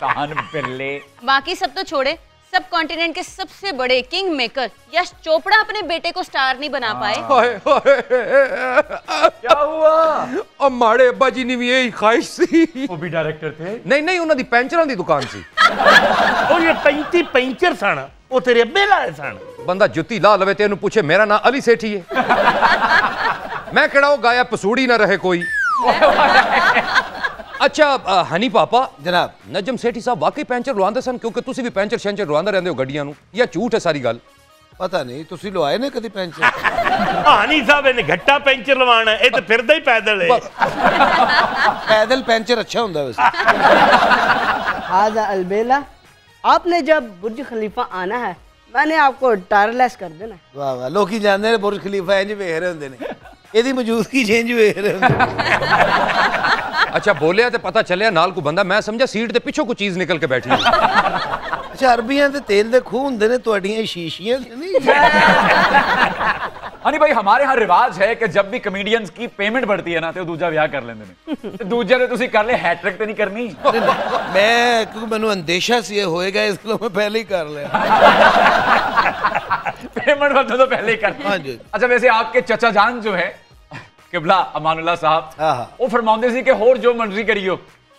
S1: तान बिल्ले
S2: बाकी सब तो छोड़े सब कॉन्टिनेंट के सबसे बड़े किंग मेकर यश चोपड़ा अपने बेटे को स्टार नहीं बना पाए
S4: ਹਾਏ ਹਾਏ
S1: क्या हुआ
S4: ਉਹ ਮਾੜੇ ਅੱਬਾ ਜੀ ਨੇ ਵੀ ਇਹੀ ਖਾਹਿਸ਼ ਸੀ
S1: वो भी डायरेक्टर थे
S4: ਨਹੀਂ ਨਹੀਂ ਉਹਨਾਂ ਦੀ ਪੈਂਚਰਾਂ ਦੀ ਦੁਕਾਨ ਸੀ
S3: ਉਹ ਜੇ 35 ਪੈਂਚਰ ਸਨ ਉਹ ਤੇਰੇ ਅੱਬੇ ਲਾਏ ਸਨ।
S4: ਬੰਦਾ ਜੁੱਤੀ ਲਾ ਲਵੇ ਤੇ ਇਹਨੂੰ ਪੁੱਛੇ ਮੇਰਾ ਨਾਂ ਅਲੀ ਸੇਠੀ ਹੈ ਮੈਂ ਕਿਹੜਾ ਉਹ ਗਾਇਆ ਪਸੂੜੀ ਨਾ ਰਹੇ ਕੋਈ? ਅੱਛਾ ਹਨੀ ਪਾਪਾ।
S5: ਜਨਾਬ।
S4: ਨਜਮ ਸੇਠੀ ਸਾਹਿਬ ਵਾਕਈ ਪੈਂਚਰ ਲਵਾਉਂਦੇ ਸਨ ਕਿਉਂਕਿ ਤੁਸੀਂ ਵੀ ਪੈਂਚਰ ਸ਼ੈਂਚਰ ਲਵਾਉਂਦੇ ਰਹਿੰਦੇ ਹੋ ਗੱਡੀਆਂ ਨੂੰ। ਜਾਂ ਝੂਠ ਹੈ ਸਾਰੀ ਗੱਲ।
S5: ਪਤਾ ਨਹੀਂ ਤੁਸੀਂ ਲਵਾਏ ਨੇ ਕਦੀ ਪੈਂਚਰ?
S3: ਹਨੀ ਸਾਹਿਬ ਇਹਨੇ ਘੱਟਾ ਪੈਂਚਰ ਲਵਾਣਾ ਇਹ ਤਾਂ ਫਿਰਦਾ ਹੀ ਪੈਦਲ ਹੈ
S5: ਪੈਦਲ ਪੈਂਚਰ ਅੱਛਾ ਹੁੰਦਾ ਵੈਸੇ।
S7: ਹਾਜ਼ਾ ਅਲਬੇਲਾ। आपने जब बुर्ज खलीफा आना है मैंने आपको टायरलेस कर देना
S5: ਵਾਹ ਵਾਹ ਲੋਕੀ ਜਾਂਦੇ ਨੇ ਬੁਰਜ ਖਲੀਫਾ ਇੰਜ ਵੇਖ ਰਹੇ ਹੁੰਦੇ ਨੇ ਇਹਦੀ ਮੌਜੂਦਗੀ ਚੇਂਜ ਵੇਖ ਰਹੇ ਹੁੰਦੇ ਨੇ
S4: ਅੱਛਾ ਬੋਲਿਆ ਤੇ ਪਤਾ ਚੱਲਿਆ ਨਾਲ ਕੋ ਬੰਦਾ ਮੈਂ ਸਮਝਿਆ ਸੀਟ ਤੇ ਪਿੱਛੋਂ ਕੋਈ ਚੀਜ਼ ਨਿਕਲ ਕੇ ਬੈਠੀ ਹੈ
S5: ਅੱਛਾ ਅਰਬੀਆਂ ਤੇ ਤੇਲ ਦੇ ਖੂਹ ਹੁੰਦੇ ਨੇ ਤੁਹਾਡੀਆਂ ਸ਼ੀਸ਼ੀਆਂ ਤੇ ਨਹੀਂ
S1: ਹਨੀ ਭਾਈ ਹਮਾਰੇ यहाँ रिवाज है कि जब भी कॉमेडियंस की पेमेंट बढ़ती है ना तो दूजा ਵਿਆਹ ਕਰ ਲੈਂਦੇ ਨੇ ਤੇ ਦੂਜੇ ਨੇ ਤੁਸੀਂ ਕਰ ਲੈ ਹੈਟ੍ਰਿਕ ਤੇ ਨਹੀਂ ਕਰਨੀ
S5: ਮੈਂ ਕਿਉਂਕਿ ਮੈਨੂੰ ਅੰਦੇਸ਼ਾ ਸੀ ਇਹ ਹੋਏਗਾ ਇਸ ਲਈ ਮੈਂ ਪਹਿਲੇ ਹੀ ਕਰ ਲਿਆ
S1: पेमेंट बंदे तो पहले ही कर
S5: हाँ जी।
S1: अच्छा वैसे आपके चचा जान जो है किबला अमानुल्ला साहब
S5: हाँ, हाँ।
S1: ਉਹ ਫਰਮਾਉਂਦੇ ਸੀ ਕਿ ਹੋਰ ਜੋ ਮਰਜ਼ੀ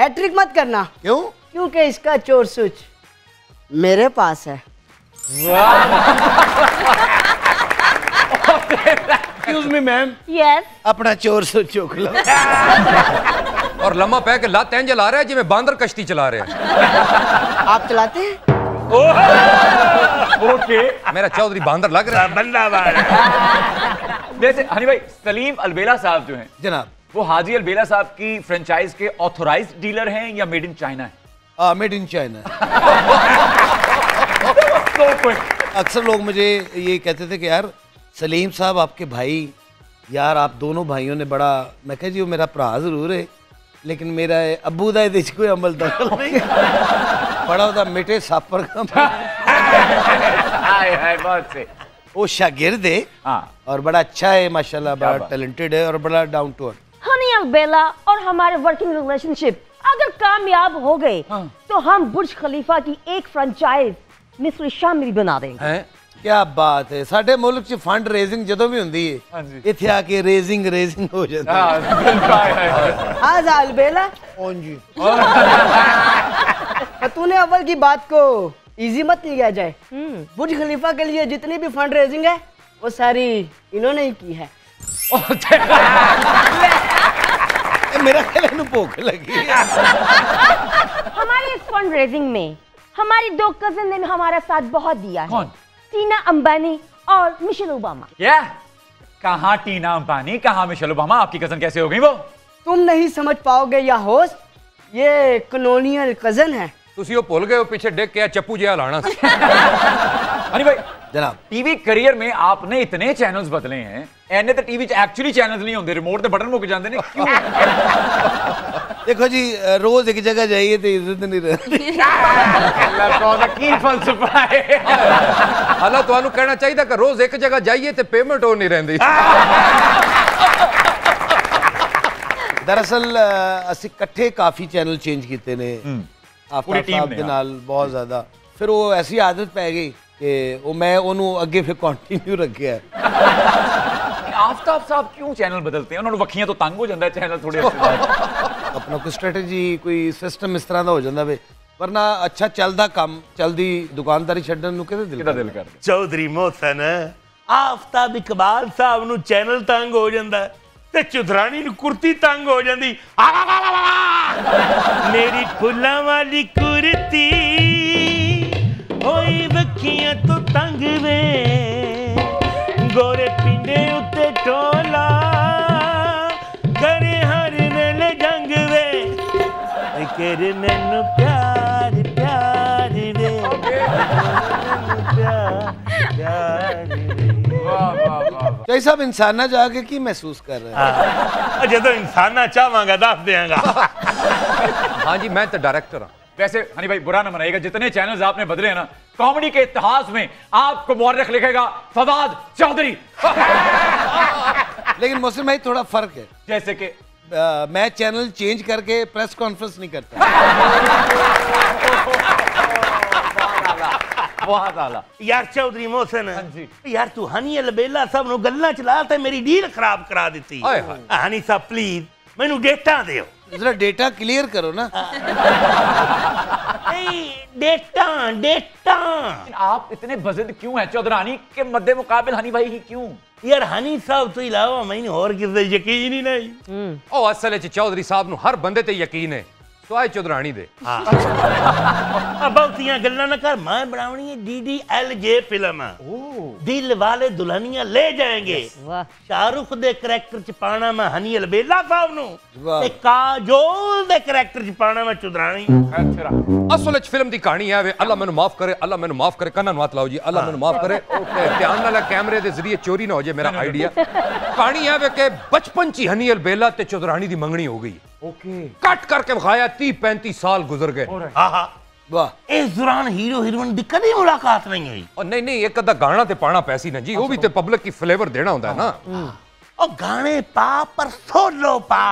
S7: हैट्रिक मत करना।
S5: क्यों?
S7: क्योंकि इसका चोर सुच। मेरे पास है।
S5: मैम
S8: यस
S5: अपना चोर सुच चोक लो।
S4: और लंबा पै के लात जला रहे हैं जिम्मे बांदर कश्ती चला रहे हैं।
S7: आप चलाते हैं?
S1: ओके।
S4: मेरा चौधरी बांदर लग रहा
S3: है। बंदा
S1: वैसे हनी भाई सलीम अलबेला साहब जो हैं।
S5: जनाब।
S1: वो हाजी अलबेला साहब की फ्रेंचाइज के ऑथोराइज डीलर हैं या मेड इन चाइना है?
S5: मेड इन चाइना अक्सर लोग मुझे ये कहते थे कि यार सलीम साहब आपके भाई यार आप दोनों भाइयों ने बड़ा मैं कह जी वो मेरा भ्रा ज़रूर है लेकिन मेरा अबू का ये कोई अमल दखल नहीं बड़ा
S1: होता मिटे सापर
S5: वो शागिर्द है
S1: हाँ।
S5: और बड़ा अच्छा है माशाल्लाह बड़ा टैलेंटेड है और बड़ा डाउन टू अर्थ
S8: हनी अलबेला और हमारे वर्किंग रिलेशनशिप अगर कामयाब हो गए तो हम बुर्ज खलीफा की एक फ्रेंचाइज मिस्र शामिल बना देंगे
S4: ਹੈ
S5: ਕੀ ਬਾਤ ਹੈ ਸਾਡੇ ਮੁਲਕ 'ਚ ਫੰਡ ਰੇਜ਼ਿੰਗ ਜਦੋਂ ਵੀ ਹੁੰਦੀ ਹੈ
S1: ਹਾਂਜੀ।
S5: ਇੱਥੇ ਆ ਕੇ ਰੇਜ਼ਿੰਗ ਰੇਜ਼ਿੰਗ ਹੋ ਜਾਂਦੀ ਹੈ
S1: हाँ बिल्कुल, हाय, हाय, हाय।
S7: हाजा अलबेला
S5: ਹਾਂਜੀ
S7: खतून अव्वल की बात को इजी मत लिया जाए बुर्ज खलीफा के लिए जितनी भी फंड रेजिंग है वो सारी इन्होंने ही की है
S5: ਇਹ ਮੇਰਾ ਖਿਆਲ ਇਹਨੂੰ ਭੁੱਖ ਲੱਗੀ ਹੈ
S8: हमारे इस फंड रेजिंग में हमारी दो कजन ने हमारा साथ बहुत दिया है
S1: कौन?
S8: टीना अंबानी और मिशेल ओबामा
S1: क्या कहाँ टीना अंबानी कहाँ मिशेल ओबामा आपकी कजन कैसे हो गई वो
S7: तुम नहीं समझ पाओगे या होस्ट ये कलोनियल कजन है
S4: ਤੁਸੀਂ ਉਹ ਭੁੱਲ ਗਏ ਹੋ ਪਿੱਛੇ ਡਿੱਗ ਕੇ ਆ ਚੱਪੂ ਜਿਹਾ ਲਾਣਾ ਸੀ
S1: हनी भाई
S5: ਜਨਾਬ
S1: टीवी करियर में आपने इतने चैनल्स बदले हैं एने तो टीवी च एक्चुअली चैनल्स नहीं होंगे रिमोट ते बटन मुक जाते ने क्यों
S5: ਦੇਖੋ ਜੀ ਅ, ਰੋਜ਼ ਇੱਕ ਜਗ੍ਹਾ ਜਾਈਏ ਤੇ ਇੱਜ਼ਤ ਨਹੀਂ ਰਹਿੰਦੀ
S1: अल्लाह कौन की फलसफा है
S4: ਹਾਲਾ ਤੁਹਾਨੂੰ ਕਹਿਣਾ ਚਾਹੀਦਾ ਕਿ ਰੋਜ਼ ਇੱਕ ਜਗ੍ਹਾ ਜਾਈਏ ਤੇ ਪੇਮੈਂਟ ਹੋ ਨਹੀਂ ਰਹਿੰਦੀ
S5: ਦਰਅਸਲ ਅ, ਅਸੀਂ ਇਕੱਠੇ ਕਾਫੀ ਚੈਨਲ ਚੇਂਜ ਕੀਤੇ ਨੇ
S1: ਪੂਰੀ
S5: ਆਫਤਾਬ
S1: team
S5: ਸਾਹਿਬ
S1: ਨੇ,
S5: ਦੇ
S1: ਹਾਂ।
S5: ਨਾਲ ਬਹੁਤ ਜ਼ਿਆਦਾ ਫਿਰ ਉਹ ਐਸੀ ਆਦਤ ਪੈ ਗਈ ਕਿ ਉਹ ਮੈਂ ਉਹਨੂੰ ਅੱਗੇ ਫਿਰ ਕੰਟੀਨਿਊ ਰੱਖਿਆ।
S1: ਆਫਤਾਬ ਸਾਹਿਬ ਕਿਉਂ ਚੈਨਲ ਬਦਲਦੇ ਆ ਉਹਨਾਂ ਨੂੰ ਵੱਖੀਆਂ ਤੋਂ ਤੰਗ ਹੋ ਜਾਂਦਾ ਚੈਨਲ ਥੋੜੇ ਅਰਸੇ
S5: ਆਪਣਾ ਕੋਈ ਸਟ੍ਰੈਟਜੀ ਕੋਈ ਸਿਸਟਮ ਇਸ ਤਰ੍ਹਾਂ ਦਾ ਹੋ ਜਾਂਦਾ ਵੇ। ਵਰਨਾ ਅੱਛਾ ਚੱਲਦਾ ਕੰਮ ਚਲਦੀ ਦੁਕਾਨਦਾਰੀ ਛੱਡਣ ਨੂੰ ਕਿਹਦੇ ਦਿਲ
S1: ਕਿਹਦਾ
S3: ਚੌਧਰੀ ਮੋਹਸਨ ਆਫਤਾਬ ਇਕਬਾਲ ਸਾਹਿਬ ਨੂੰ ਚੈਨਲ ਤੰਗ ਹੋ ਜਾਂਦਾ ਤੇ ਚੁਦਰਾਣੀ ਨੂੰ ਕੁਰਤੀ ਤੰਗ ਹੋ ਜਾਂਦੀ। ਮੇਰੀ ਫੁੱਲਾਂ ਵਾਲੀ ਕੁਰਤੀ ਹੋਈ ਵੱਖੀਆਂ ਤੋਂ ਤੰਗ ਵੇ ਗੋਰੇ ਪਿੰਡੇ ਉੱਤੇ ਟੋਲਾ ਕਰੇ ਹਰ ਵੇਲੇ ਜੰਗ ਵੇ ਇਹ ਕਰ ਮੈਨੂੰ ਪਿਆਰ ਪਿਆਰ ਵੇ ਮੈਨੂੰ ਪਿਆਰ ਪਿਆਰ ਵੇ
S5: ਚਾਹੀ ਸਾਹਿਬ ਇਨਸਾਨਾਂ ਜਾ ਕੇ ਕੀ ਮਹਿਸੂਸ ਕਰ ਰਹੇ
S3: ਆ ਜਦੋਂ ਇਨਸਾਨਾ ਚਾਹਾਂਗਾ ਦੱਸ ਦਿਆਂਗਾ
S4: ਹਾਂਜੀ ਮੈਂ ਤਾਂ ਡਾਇਰੈਕਟਰ ਹਾਂ
S1: वैसे हनी भाई बुरा न मनाइएगा जितने चैनल्स आपने बदले हैं ना कॉमेडी के इतिहास में आपको मौरख लिखेगा फवाद चौधरी
S5: लेकिन मुस्लिम भाई थोड़ा फर्क है
S1: जैसे कि
S5: अ, मैं चैनल चेंज करके प्रेस कॉन्फ्रेंस नहीं करता
S1: बहुत आला
S3: ਯਾਰ ਚੌਧਰੀ ਮੋਹਸਨ
S1: ਹਾਂਜੀ।
S3: ਯਾਰ ਤੂੰ ਹਨੀ ਅਲਬੇਲਾ ਸਭ ਨੂੰ ਗੱਲਾਂ ਚਲਾ ਤੇ ਮੇਰੀ ਡੀਲ ਖਰਾਬ ਕਰਾ ਦਿੱਤੀ
S4: ਹਾਏ ਹਾਏ।
S3: ਹਨੀ ਸਾਹਿਬ ਪਲੀਜ਼ ਮੈਨੂੰ ਡੇਟਾ ਦਿਓ
S5: जरा डेटा क्लियर करो ना।
S3: डेटा डेटा
S1: आप इतने बजद क्यों है? चौधरानी के मद्दे मुकाबले हनी भाई ही क्यों?
S3: यार हनी साहब तो इलावा मैंने और किसी यकीन ही नहीं।
S4: हम्म। ओ असल चौधरी साहब नर बंदे ते यकीन है। ਹੈ ਸਵਾਏ ਚੌਧਰਾਣੀ ਦੇ।
S3: ਆ ਬਹੁਤੀਆਂ ਗੱਲਾਂ ਨਾ ਕਰ ਮੈਂ ਬਣਾਉਣੀ ਹੈ ਡੀਡੀਐਲਜੇ ਫਿਲਮ। ਦਿਲ ਵਾਲੇ ਦੁਲਹਨੀਆਂ ਲੈ ਜਾਣਗੇ
S8: वाह
S3: ਸ਼ਾਹਰੁਖ ਦੇ ਕਰੈਕਟਰ ਚ ਪਾਣਾ ਮੈਂ ਹਨੀ ਅਲਬੇਲਾ ਸਾਹਿਬ ਨੂੰ।
S5: ਵਾਹ।
S3: ਤੇ ਕਾਜੋਲ ਦੇ ਕਰੈਕਟਰ ਚ ਪਾਣਾ ਮੈਂ ਚੁਦਰਾਣੀ
S4: ਅਸਲ ਵਿੱਚ ਫਿਲਮ ਦੀ ਕਹਾਣੀ ਹੈ ਵੇ ਅੱਲਾ ਮੈਨੂੰ ਮਾਫ ਕਰੇ ਅੱਲਾ ਮੈਨੂੰ ਮਾਫ ਕਰੇ। ਕੰਨਾਂ ਨੂੰ ਹੱਥ ਲਾਓ ਜੀ ਅੱਲਾ ਮੈਨੂੰ ਮਾਫ ਕਰੇ। ਤੇ ਧਿਆਨ ਨਾਲ ਕੈਮਰੇ ਦੇ ਜ਼ਰੀਏ ਚੋਰੀ ਨਾ ਹੋ ਜਾਏ ਮੇਰਾ ਆਈਡੀਆ ਕਹਾਣੀ ਹੈ ਵੇ ਕਿ ਬਚਪਨ ਚ ਹੀ ਹਨੀ ਅਲਬੇਲਾ ਤੇ ਚੌਧਰਾਣੀ ਦੀ ਮੰਗਣੀ ਹੋ ਗਈ।
S1: ओके
S4: ਕੱਟ ਕਰਕੇ ਵਿਖਾਇਆ 30 35 ਸਾਲ ਗੁਜ਼ਰ ਗਏ।
S3: ਆਹਾ
S5: ਵਾਹ।
S3: ਇਸ ਦੌਰਾਨ ਹੀਰੋ ਹੀਰੋਇਨ ਦੀ ਕਦੀ ਮੁਲਾਕਾਤ ਨਹੀਂ ਹੋਈ।
S4: ਉਹ ਨਹੀਂ ਨਹੀਂ ਇੱਕ ਅੱਧਾ ਗਾਣਾ ਤੇ ਪਾਣਾ ਪੈਸੀ ਨਾ ਜੀ ਉਹ ਵੀ ਤੇ ਪਬਲਿਕ ਕੀ ਫਲੇਵਰ ਦੇਣਾ ਹੁੰਦਾ ਹੈ ਨਾ
S3: ਉਹ ਗਾਣੇ ਪਾ ਪਰ ਸੋਲੋ ਪਾ।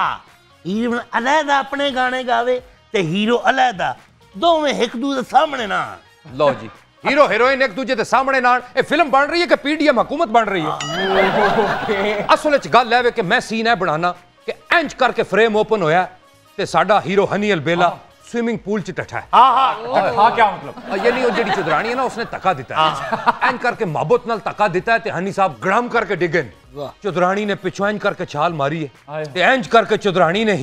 S3: ਹੀਰੋਇਨ ਅਲੱਗਾ ਆਪਣੇ ਗਾਣੇ ਗਾਵੇ ਤੇ ਹੀਰੋ ਅਲੱਗਾ ਦੋਵੇਂ ਇੱਕ ਦੂਜੇ ਦੇ ਸਾਹਮਣੇ ਨਾ
S4: ਲਓ ਜੀ ਹੀਰੋ ਹੀਰੋਇਨ ਇੱਕ ਦੂਜੇ ਦੇ ਸਾਹਮਣੇ ਨਾਲ। ਇਹ ਫਿਲਮ ਬਣ ਰਹੀ ਹੈ ਕਿ ਪੀਡੀਐਮ ਹਕੂਮਤ ਬਣ ਰਹੀ ਹੈ? ਅਸਲ ਵਿੱਚ ਗੱਲ ਹੈ ਵੇ ਕਿ ਮੈਂ ਸੀਨ ਹੈ ਬਣਾਣਾ ਕਿ ਇੰਜ ਕਰਕੇ ਫਰੇਮ ਓਪਨ ਹੋਇਆ ਤੇ ਸਾਡਾ hero Honey Albela swimming pool ਚ ਟੱਠਾ ਹੈ
S3: ਆਹਾ
S1: हाँ क्या मतलब
S4: ਔਰ ਯਾਨੀ ਉਹ ਜਿਹੜੀ ਚੁਦਰਾਣੀ ਹੈ ਨਾ ਉਸਨੇ ਧੱਕਾ ਦਿੱਤਾ ਹੈ ਇੰਜ ਕਰਕੇ ਮੁਹੱਬਤ ਨਾਲ ਧੱਕਾ ਦਿੱਤਾ ਹੈ ਤੇ ਹਨੀ ਸਾਹਿਬ ਗੜਮ ਕਰਕੇ ਡਿੱਗੇ ਨੇ
S5: ਵਾਹ।
S4: ਚੁਦਰਾਣੀ ਨੇ ਪਿੱਛੋਂ ਇੰਜ ਕਰਕੇ ਛਾਲ ਮਾਰੀ ਹੈ ਤੇ ਇੰਜ ਕਰਕੇ ਚੁਦਰਾਣੀ ਨੇ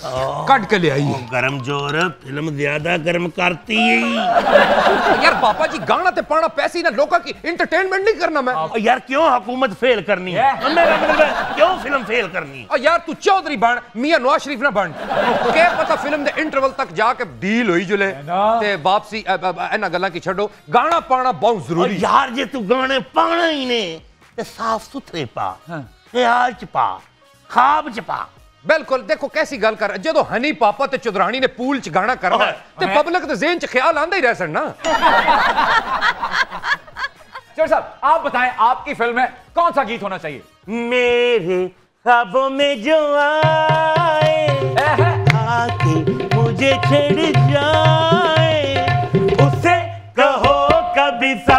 S4: Oh. काट के ले आई oh,
S3: गरम ज़ोर फ़िल्म ज़्यादा गर्म करती है।
S4: यार पापा जी गाना ते पाना पैसे ना लोका की एंटरटेनमेंट नहीं करना मैं।
S3: oh, यार क्यों हुकूमत फेल करनी है? मेरा मतलब क्यों फ़िल्म फेल करनी है?
S4: यार तू चौधरी बन मियाँ नवाज़ शरीफ ना बन। के पता फ़िल्म दे इंटरवल तक जाके डील हुई जुले। ते वापसी एना गल्ला की छड़ो गाना पाना बहुत ज़रूरी। यार जे तू गाने
S3: पाना
S4: ही ने
S3: ते साफ़ सुथरे पा हाँ। ख्याल च पा ख्वाब च पा। ਸਾਫ਼ ਸੁਥਰੇ ਪਾ ਖਿਆਲ ਚ ਪਾ ਖਾਬ ਚ ਪਾ
S4: ਬਿਲਕੁਲ ਦੇਖੋ ਕੈਸੀ ਗੱਲ ਕਰ ਜਦੋਂ ਹਨੀ ਪਾਪਾ ਤੇ ਚੁਦਰਾਣੀ ਨੇ ਪੂਲ ਚ ਗਾਣਾ ਕਰਨਾ ਹੈ, ਤੇ ਪਬਲਿਕ ਦੇ ਜ਼ਿਹਨ ਚ ਖਿਆਲ ਆਂਦਾ ਹੀ ਰਹਿ ਸਨ ਨਾ
S1: चौधरी साहब आप बताएं आपकी फिल्म में कौन सा गीत होना चाहिए
S3: मेरे ख्वाबों में जो आए आके मुझे छेड़ जाए उसे कहो कभी सामने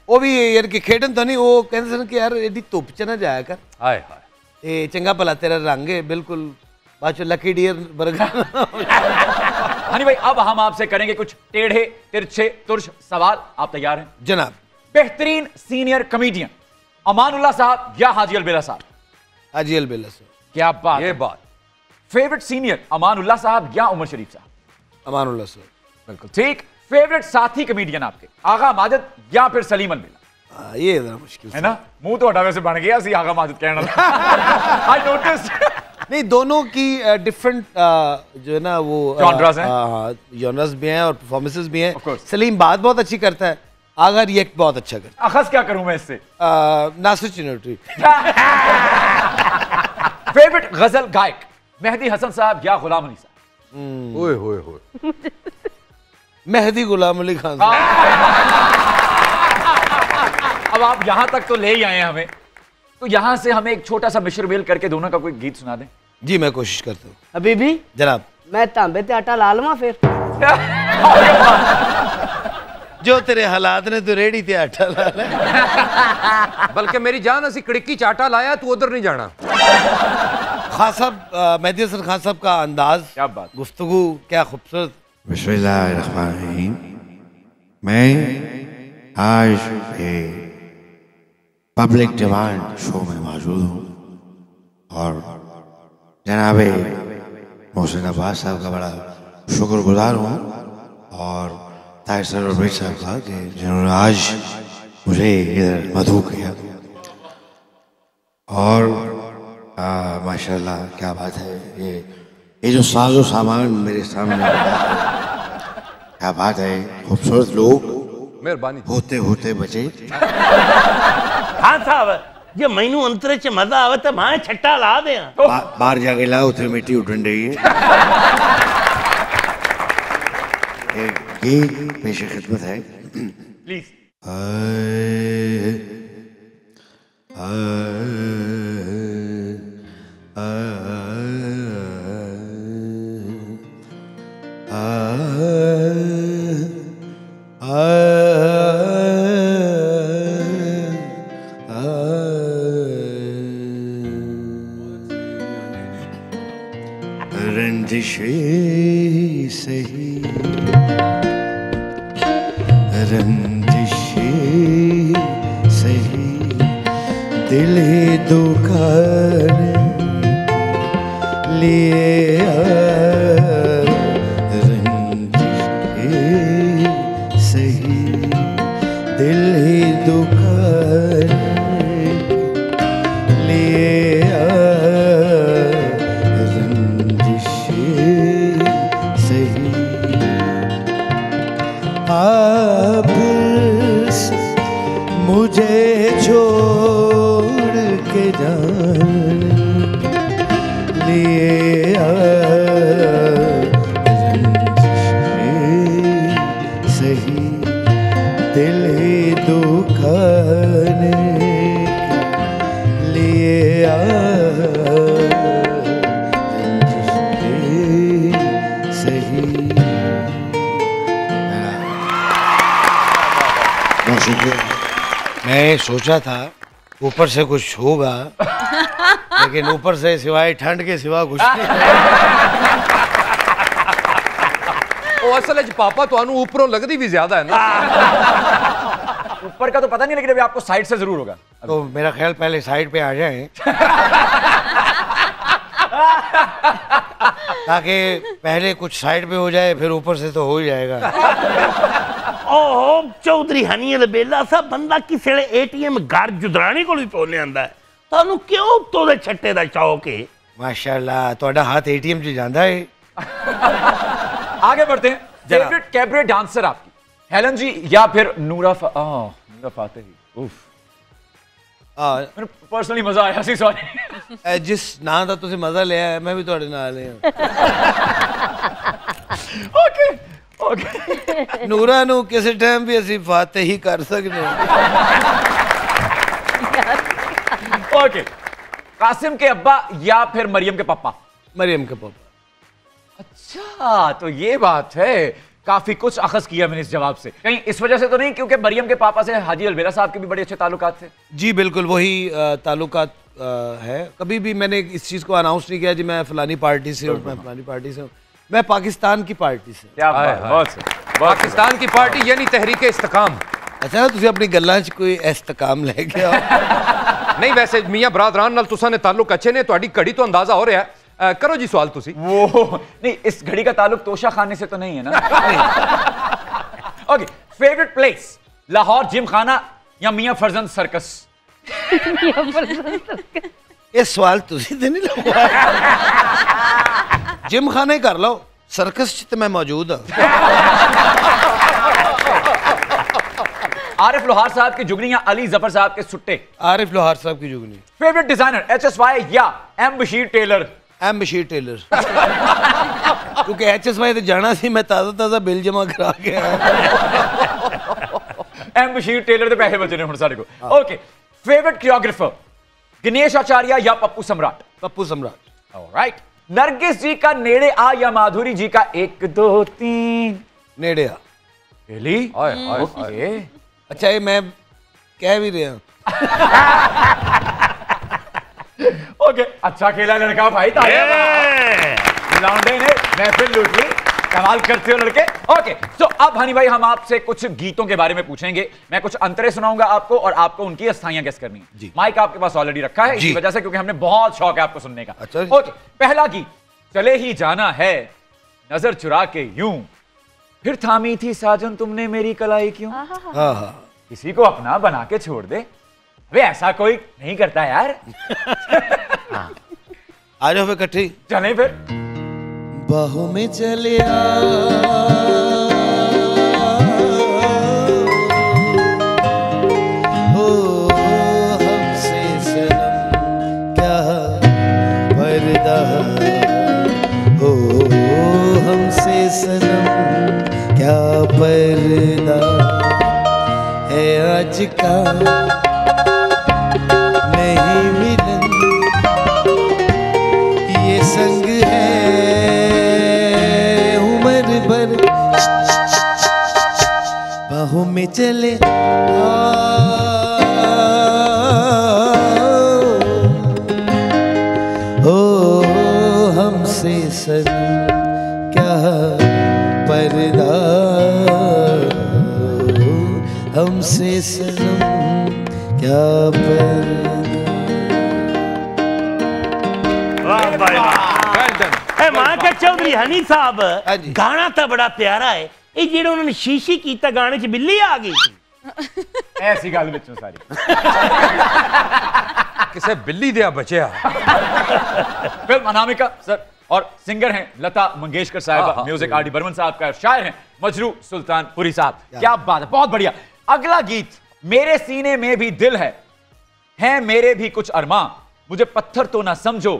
S5: ਉਹ ਵੀ ਯਾਨੀ ਕਿ ਖੇਡਣ ਤਾਂ ਨਹੀਂ ਉਹ ਕਹਿੰਦੇ ਸਨ ਕਿ ਯਾਰ ਐਡੀ ਧੁੱਪ 'ਚ ਨਾ ਜਾਇਆ ਕਰ
S4: ਹਾਏ ਹਾਏ
S5: ਤੇ ਚੰਗਾ ਭਲਾ ਤੇਰਾ ਰੰਗ ਹੈ ਬਿਲकुल बादशो लकी डियर बर्गर
S1: हनी भाई अब हम आपसे करेंगे कुछ टेढ़े तिरछे तुरछ सवाल। आप तैयार हैं?
S5: जनाब।
S1: बेहतरीन सीनियर कॉमेडियन अमानुल्लाह साहब या हाजी अलबेला साहब?
S5: हाजी अलबेला साहब।
S1: क्या बात
S4: ये बात।
S1: फेवरेट सीनियर अमानुल्लाह साहब या उमर शरीफ साहब?
S5: अमानुल्लाह साहब।
S1: बिल्कुल ठीक। फेवरेट साथी कमेडियन आपके। आगा माजद या फिर सलीम
S5: अलमिला ये मुश्किल
S1: है ना? मुँह तो हटावे से बन गया सी आगा माजद कहना आई नोटिस
S5: नहीं दोनों की डिफरेंट uh, uh, जो है ना वो
S1: जॉनर्स uh, हैं।
S5: uh, भी हैं और परफॉर्मेंसेस भी हैं। सलीम बात बहुत अच्छी करता है। आगा रिएक्ट बहुत अच्छा करता है।
S1: अखस क्या करूँ मैं इससे?
S5: नासिर चिनोटी
S1: फेवरेट गज़ल गायक मेहदी हसन साहब या गुलाम अली साहब? हम्म।
S4: ओए होए होए
S5: मेहदी गुलाम अली खान साहब।
S1: अब आप यहाँ तक तो ले ही आए हमें। तो यहाँ से हमें एक छोटा सा मिश्र मेल करके दोनों का कोई गीत सुना दें।
S5: जी मैं कोशिश करता हूँ।
S7: अभी भी?
S5: जनाब।
S7: मैं तांबे ते आटा ला लवां फिर।
S5: जो तेरे हालात ने तो रेडी थे आटा ला।
S4: बल्कि मेरी जान असी कड़िक्की चाटा लाया तू उधर नहीं जाना।
S5: खान साहब मेहदी हसन खान साहब का अंदाज
S1: क्या बात।
S5: गुफ्तगु क्या खूबसूरत।
S6: बिस्मिल्लाहिर्रहमानिर्रहीम मैं आज ये पब्लिक डिमांड शो में मौजूद हूँ और जनाब मोहसिन अब्बास साहब का बड़ा शुक्रगुजार हूँ और ताहिर सर साहब का कि जिन्होंने आज मुझे इधर मधु किया और माशाल्लाह क्या बात है ये
S5: ये जो साजो सामान मेरे सामने क्या बात है? खूबसूरत लोग
S4: मेहरबानी।
S5: होते होते बचे।
S3: हाँ साहब ये महीनू अंतरे च मज़ा आवे तो माँ छट्टा ला दे
S5: तो- बाहर जाके ला उ मिट्टी उठन रही है। ये पेशे खिदमत है।
S3: प्लीज़।
S5: आए, आए, आए, रंजिशे सही रंजिशे सही दिल दुकान लिए रंजिशे छोड़ के जान। मैं सोचा था ऊपर से कुछ होगा लेकिन ऊपर से सिवाय ठंड के सिवा कुछ नहीं
S4: ਉਹ ਅਸਲ ਵਿੱਚ ਪਾਪਾ ਤੁਹਾਨੂੰ ਉੱਪਰੋਂ ਲੱਗਦੀ ਵੀ ਜ਼ਿਆਦਾ ਹੈ ਨਾ
S1: ऊपर का तो पता नहीं लेकिन अभी आपको साइड से जरूर होगा
S5: तो मेरा ख्याल पहले साइड पे आ जाएं ताकि पहले कुछ साइड पे हो जाए फिर ऊपर से तो हो ही जाएगा
S3: ਓਹ ਚੌਧਰੀ ਹਨੀ ਦੇ ਬੇਲਾ ਸਾਹਿਬ ਬੰਦਾ ਕਿਸੇ ਵੇਲੇ ਏਟੀਐਮ ਘਰ ਜੁਦਰਾਣੀ ਕੋਲ ਵੀ ਪਹੁੰਚ ਜਾਂਦਾ ਹੈ ਤੁਹਾਨੂੰ ਕਿਉਂ ਉੱਤੋਂ ਦੇ ਛੱਟੇ ਦਾ ਸ਼ੌਕ ਹੈ
S5: माशाल्लाह ਤੁਹਾਡਾ हाथ एटीएम से ਜਾਂਦਾ है
S1: आगे बढ़ते हैं फेवरेट कैबरे डांसर आपकी हेलन जी या फिर नूरा फा... आ, नूरा फातेही उफ
S5: ਆ
S1: ਮੈਨੂੰ ਪਰਸਨਲੀ ਮਜ਼ਾ ਆਇਆ ਸੀ ਸੌਰੀ
S5: ਇਹ ਜਿਸ ਨਾਂ ਦਾ ਤੁਸੀਂ ਮਜ਼ਾ ਲਿਆ ਹੈ, ਮੈਂ ਵੀ ਤੁਹਾਡੇ ਨਾਲ ਲਿਆ
S1: ਓਕੇ ਓਕੇ
S5: ਨੂਰਾ ਨੂੰ ਕਿਸੇ ਟਾਈਮ ਵੀ ਅਸੀਂ ਫਾਤੇ ਹੀ ਕਰ ਸਕਦੇ ਹਾਂ
S1: ओके कासिम के अब्बा या फिर मरियम के पापा
S5: मरियम के पापा
S1: अच्छा तो ये बात है काफी कुछ अखज किया मैंने इस जवाब से कहीं इस वजह से तो नहीं क्योंकि मरियम के पापा से हाजी अलबेरा साहब के भी बड़े अच्छे ताल्लुकात थे
S5: जी बिल्कुल वही अ, ताल्लुकात अ, है कभी भी मैंने इस चीज़ को अनाउंस नहीं किया जी मैं फलानी पार्टी से हूँ मैं फलानी पार्टी से हूँ मैं पाकिस्तान की पार्टी से
S1: क्या
S4: हाय,
S1: बात
S4: हाय।
S1: बहुत सही, बहुत सही।
S4: ਪਾਕਿਸਤਾਨ ਦੀ ਪਾਰਟੀ ਯਾਨੀ ਤਹਿਰੀਕ ਇਸਤਕਾਮ
S5: ਅੱਛਾ ਤੁਸੀਂ ਆਪਣੀ ਗੱਲਾਂ 'ਚ ਕੋਈ ਇਸਤਕਾਮ ਲੈ ਕੇ ਆਓ
S4: ਨਹੀਂ ਵੈਸੇ ਮੀਆਂ ਬਰਾਦਰਾਨ ਨਾਲ ਤੁਸਾਂ ਨੇ ਤਾਲੁਕ ਅੱਛੇ ਨੇ ਤੁਹਾਡੀ ਘੜੀ ਤੋਂ ਅੰਦਾਜ਼ਾ ਹੋ ਰਿਹਾ ਹੈ। ਅ, ਕਰੋ ਜੀ ਸਵਾਲ ਤੁਸੀਂ
S1: वो नहीं इस घड़ी का ताल्लुक तोशा खाने से तो नहीं है ना okay favourite place Lahore Gymkhana या मियां फरजंद सर्कस
S5: ਇਹ ਸਵਾਲ ਤੁਸੀਂ ਤੇ ਨਹੀਂ ਲਗਵਾਇਆ ਜਿਮ जिम खाने कर लो। सर्कस च मैं मौजूद। हूँ
S1: आरिफ लोहार साहब की जुगनी या अली ज़फ़र साहब के सुट्टे।
S5: आरिफ लोहार साहब की Jugni.
S1: Favourite designer H S Y या M Bashir tailor
S5: M Bashir tailor क्योंकि एच एस वाई तो जाना सी मैं ताज़ा ताज़ा बिल जमा करा के
S1: एम बशीर टेलर के पैसे बचे हूँ सारे को। Okay favourite choreographer Ganesh Acharya या पप्पू सम्राट?
S5: पप्पू सम्राट।
S1: राइट नरगिस जी का नेड़े आ या माधुरी जी का एक दो तीन?
S5: नेड़े आ।
S1: रियली ओके
S5: अच्छा ये मैं कह भी रहा
S1: ओके अच्छा खेला लड़का भाई तालियाँ लाउंडे ने महफिल लूट। ली कमाल करते हो लड़के। ओके सो अब हनी भाई हम आपसे कुछ गीतों के बारे में पूछेंगे। मैं कुछ अंतरे सुनाऊँगा आपको और आपको उनकी स्थाइयाँ कैसे करनी है। माइक आपके पास ऑलरेडी रखा है इसी वजह से क्योंकि हमने बहुत शौक है आपको सुनने का।
S5: अच्छा।
S1: ओके पहला गीत चले ही जाना है नज़र चुरा के यूँ। फिर थामी थी साजन तुमने मेरी कलाई क्यों?
S5: हाँ, हाँ।
S1: किसी को अपना बना के छोड़ दे। अबे ऐसा कोई नहीं करता यार।
S5: हाँ। आ जाओ फिर कट्ठी
S1: चले फिर।
S5: बाहों में चले आ। हो हमसे सनम, क्या पर्दा। हो, हमसे सनम, क्या पर्दा। है आज का चले। ओ, हमसे सब क्या परदा। हमसे सनम क्या
S3: पर माँ के माँ चौधरी हनी साहब
S5: हाँ
S3: गाना तो बड़ा प्यारा है। ਇਹ ਜਿਹੜਾ ਉਹਨਾਂ ਨੇ ਸ਼ੀਸ਼ੀ ਕੀਤਾ ਗਾਣੇ 'ਚ ਬਿੱਲੀ ਆ ਗਈ ਸੀ
S1: ऐसी गल बिचों सारी
S4: ਕਿਸੇ ਬਿੱਲੀ ਦੇ ਬਚਿਆ
S1: फिल्म अनामिका सर और सिंगर हैं लता मंगेशकर
S4: हाँ,
S1: साहब
S4: हाँ,
S1: म्यूजिक आर डी बर्मन साहब का शायर हैं मजरू सुल्तानपुरी साहब क्या बात है बहुत बढ़िया अगला गीत मेरे सीने में भी दिल है हैं मेरे भी कुछ अरमां मुझे पत्थर तो ना समझो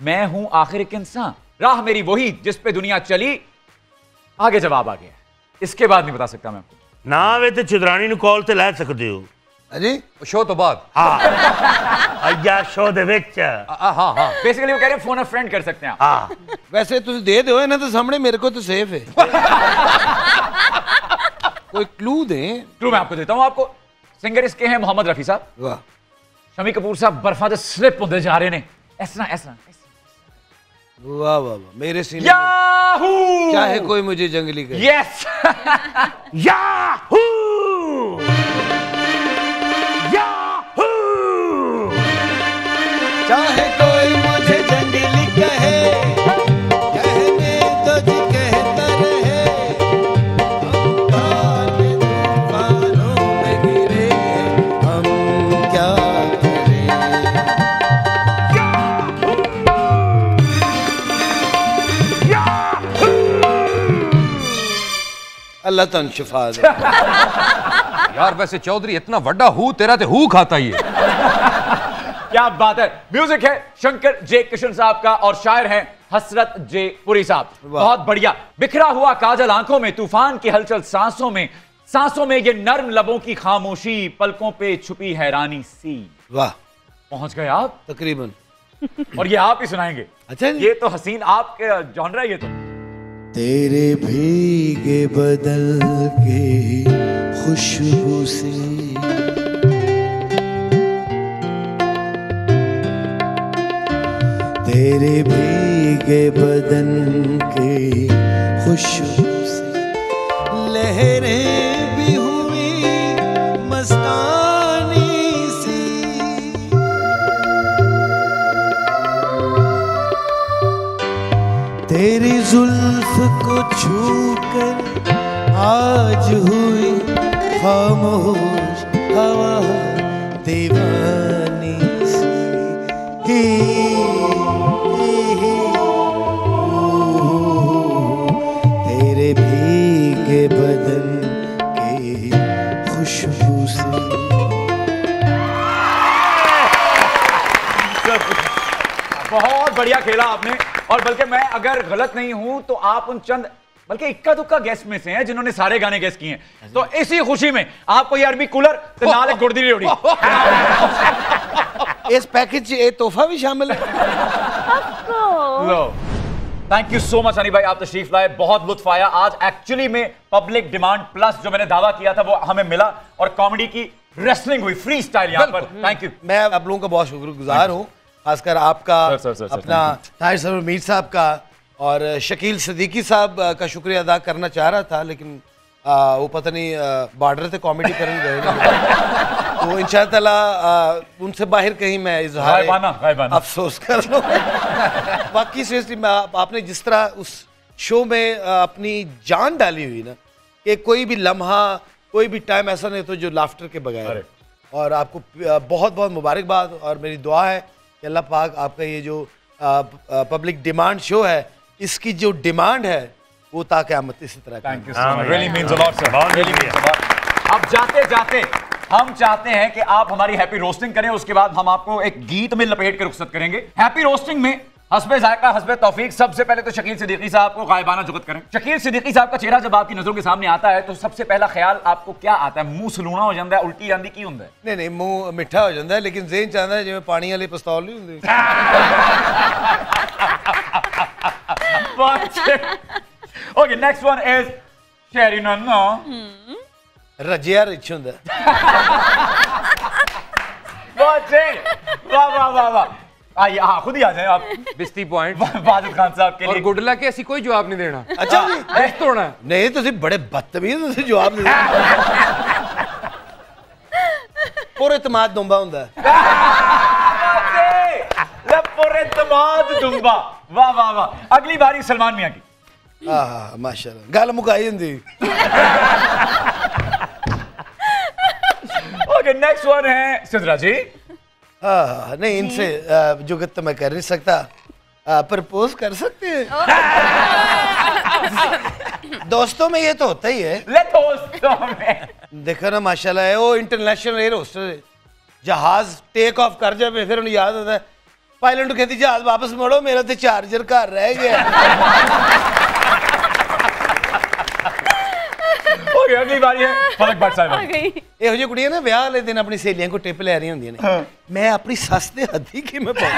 S1: मैं हूं आखिर एक इंसान राह मेरी वही जिस पे दुनिया चली आगे जवाब आ गया इसके बाद नहीं बता सकता मैं आपको
S3: ਨਾ ਆਵੇ ਤੇ ਚੁਦਰਾਣੀ ਨੂੰ ਕਾਲ ਤੇ ਲੈ ਸਕਦੇ ਹੋ
S5: अजी
S4: ਸ਼ੋਅ ਤੋਂ ਬਾਅਦ
S3: ਹਾਂ ਅੱਜਾ ਸ਼ੋਅ ਦੇ ਵਿੱਚ
S4: ਆ- ਆ, ਹਾਂ ਹਾਂ
S1: बेसिकली वो कह रहे हैं फोन फ्रेंड कर सकते हैं आप
S3: ਹਾਂ
S5: वैसे तुम दे दो ना तो सामने मेरे को तो सेफ है कोई क्लू दें
S1: क्लू मैं आपको देता हूं आपको सिंगर इसके हैं मोहम्मद रफी साहब
S5: वाह
S1: शमी कपूर साहब बर्फा दे स्लिप होते जा रहे ने इस तरह इस तरह
S5: वाह वाह वाह। मेरे सीने याहू!
S1: याहू
S5: चाहे कोई मुझे जंगली करे
S1: यस
S3: याहू! याहू!
S5: चाहे अल्लाह तन शिफा दे
S4: ਯਾਰ ਵੈਸੇ ਚੌਧਰੀ ਇਤਨਾ ਵੱਡਾ ਹੂ ਤੇਰਾ ਤੇ ਹੂ ਖਾਤਾ ਹੀ ਹੈ
S1: क्या बात है म्यूजिक है शंकर जे किशन साहब का और शायर हैं हसरत जे पुरी साहब बहुत बढ़िया बिखरा हुआ काजल आंखों में तूफान की हलचल सांसों में सांसों में ये नर्म लबों की खामोशी पलकों पे छुपी हैरानी सी
S5: वाह
S1: पहुंच गए आप
S5: तकरीबन
S1: और ये आप ही सुनाएंगे
S5: अच्छा जी
S1: ये तो हसीन आपके जॉनरा है ये तो
S5: तेरे भीगे बदल के खुशबू से। तेरे भीगे बदन के खुशबू से। लहरें खामोश, हवा दीवानी तेरे भीगे बदन के खुशबू से।
S1: बहुत बढ़िया खेला आपने। और बल्कि मैं अगर गलत नहीं हूँ तो आप उन चंद बल्कि इक्का दुक्का गेस्ट में से हैं जिन्होंने सारे गाने गेस्ट किए हैं। तो इसी खुशी में आपको ये अरबी कूलर ते नाल एक गुड़दी रेवड़ी
S5: इस पैकेज एह् तोहफा भी शामिल है।
S1: लो। Thank you so much Honey भाई आप तशरीफ़ लाए बहुत लुत्फ आया। आज एक्चुअली में पब्लिक डिमांड प्लस जो मैंने दावा किया था वो हमें मिला और कॉमेडी की रेसलिंग हुई फ्री स्टाइल यहाँ पर। थैंक यू
S5: मैं आप लोगों का बहुत शुक्रगुजार हूँ खासकर आपका
S1: सर, सर, सर, सर,
S5: अपना ताहिर सर मीर साहब का और शकील सदीकी साहब का शुक्रिया अदा करना चाह रहा था लेकिन अ, वो पता नहीं बॉर्डर से कॉमेडी करने गए। तो इंशाल्लाह उनसे बाहर कहीं मैं इजहार। अफसोस कर लूँ बाकी सीरियसली मैं आप, आपने जिस तरह उस शो में अपनी जान डाली हुई ना कि कोई भी लम्हा कोई भी टाइम ऐसा नहीं तो जो लाफ्टर के बगैर और आपको बहुत बहुत मुबारकबाद और मेरी दुआ है कि अल्लाह पाक आपका ये जो पब्लिक डिमांड शो है इसकी जो डिमांड है वो ताकत इसी तरह
S1: थैंक यू
S5: की
S1: so much really means a lot
S3: sir
S1: really means a lot अब जाते जाते हम चाहते हैं कि आप हमारी हैप्पी रोस्टिंग करें उसके बाद हम आपको एक गीत में लपेट के रुखसत करेंगे। हैप्पी रोस्टिंग में हसबे जायका हसबे तोफीक सबसे पहले तो शकील सिद्दीकी साहब को गायबाना जुगत करें। शकील सिद्दीकी साहब का चेहरा जब आपकी नज़रों के सामने आता है तो सबसे पहला ख्याल आपको क्या आता है? मुँह सलूना हो जाता है उल्टी आंदी की होंगे
S5: नहीं नहीं मुँह मिठा हो जाता है लेकिन जेन चाहता है जिम्मे पानी वाले पिस्तौल नहीं होंगे
S1: okay next one is Sherry नन्ना
S5: रजिया रिच होंगे
S1: बहुत सही वाह वाह वाह वाह। आइए हाँ खुद ही आ जाए आप
S4: ਬਿਸਤੀ ਪੁਆਇੰਟ
S1: बाजिद खान साहब के
S4: ਔਰ
S1: लिए
S4: ਗੁੱਡ ਲੱਕ ਅਸੀਂ ਕੋਈ ਜਵਾਬ ਨਹੀਂ ਦੇਣਾ
S5: ਅੱਛਾ ਜੀ
S4: ਬੈਸਟ ਹੋਣਾ ਹੈ।
S5: ਨਹੀਂ ਤੁਸੀਂ ਬੜੇ ਬਦਤਮੀਜ਼ ਤੁਸੀਂ ਜਵਾਬ ਨਹੀਂ ਪੂਰੇ ਇਤਮਾਦ ਦੁੰਬਾ ਹੁੰਦਾ ਹੈ।
S1: पुरतमाद दूंगा वाह वाह वाह अगली बारी सलमान मियां की
S5: ਆਹ ਮਾਸ਼ਾਅੱਲਾ ਗੱਲ ਮੁਕਾਈ ਹੁੰਦੀ
S1: ओके नेक्स्ट वन है सिद्रा जी
S5: हाँ, हाँ नहीं इनसे जुगत तो मैं कर नहीं सकता। प्रपोज कर सकते हैं। दोस्तों में ये तो होता ही है।
S1: दोस्तों में।
S5: देखो ना माशाल्लाह है वो इंटरनेशनल एयर होस्टर जहाज़ टेक ऑफ़ कर जाए फिर उन्हें याद होता है। पायलट कहती जहाज़ वापस मोड़ो मेरा तो चार्जर घर रह गया। ਗਿਆ
S1: ओके अगली बारी है फलक भट्ट साहब
S2: गई
S5: ਇਹੋ ਜਿਹੀ ਕੁੜੀਆਂ ਨਾ ਵਿਆਹ ਵਾਲੇ ਦਿਨ ਆਪਣੀ ਸਹੇਲੀਆਂ ਕੋ ਟਿਪ ਲੈ ਰਹੀਆਂ ਹੁੰਦੀਆਂ ਨੇ ਮੈਂ ਆਪਣੀ ਸੱਸ ਦੇ ਹੱਥੀ ਕਿਵੇਂ ਪਾਉਂ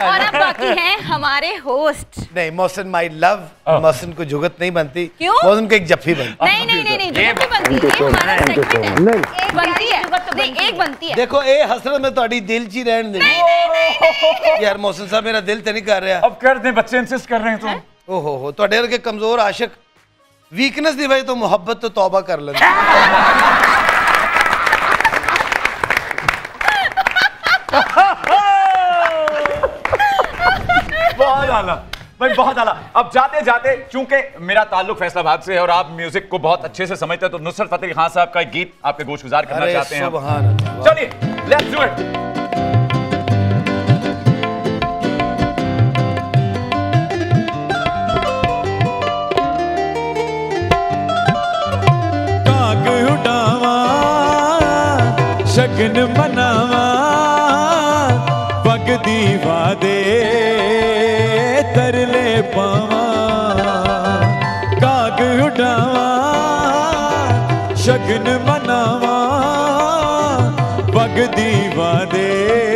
S2: और अब बाकी हैं हमारे होस्ट
S5: नहीं मोहसिन माई लव मोहसिन को जुगत नहीं बनती
S2: क्यों?
S5: मोहसिन को एक जफ्फी बनती
S2: नहीं नहीं नहीं नहीं जुगत नहीं बनती ये हमारा सेगमेंट है एक बनती है नहीं एक बनती है
S5: देखो ਇਹ ਹਸਰਤ ਮੈਂ ਤੁਹਾਡੀ ਦਿਲ 'ਚ ਹੀ ਰਹਿਣ ਦੇ ਯਾਰ ਮੋਹਸਿਨ ਸਾਹਿਬ ਮੇਰਾ ਦਿਲ ਤੇ ਨਹੀਂ ਕਰ ਰਿਹਾ
S1: अब कर दें बच्चे इंसिस्ट कर रहे हैं तो
S5: ਓਹੋ ਹੋ ਤੁਹਾਡੇ ਵਰਗੇ ਕਮਜ਼ੋਰ ਆਸ਼ਿਕ ਵੀਕਨੈਸ ਦੀ ਵਜ੍ਹਾ ਤੋਂ ਮੁਹੱਬਤ ਤੋਂ ਤੌਬਾ ਕਰ ਲੈਂਦੇ
S1: बहुत आला भाई बहुत आला अब जाते जाते चूंकि मेरा ताल्लुक फैसलाबाद से है और आप म्यूजिक को बहुत अच्छे से समझते हैं तो नुसरत फतेह अली खान साहब का एक गीत आपके गोश गुजार करना
S5: अरे
S1: चाहते हैं हम।
S5: सुभान अल्लाह
S1: चलिए लेट्स डू इट
S6: ਸ਼ਗਨ ਮਨਾਵਾਂ ਵਗਦੀ ਵਾਦੇ ਤਰਲੇ ਪਾਵਾਂ ਕਾਗ ਉਡਾਵਾਂ ਸ਼ਗਨ ਮਨਾਵਾਂ ਵਗਦੀ ਵਾਦੇ ਤਰਲੇ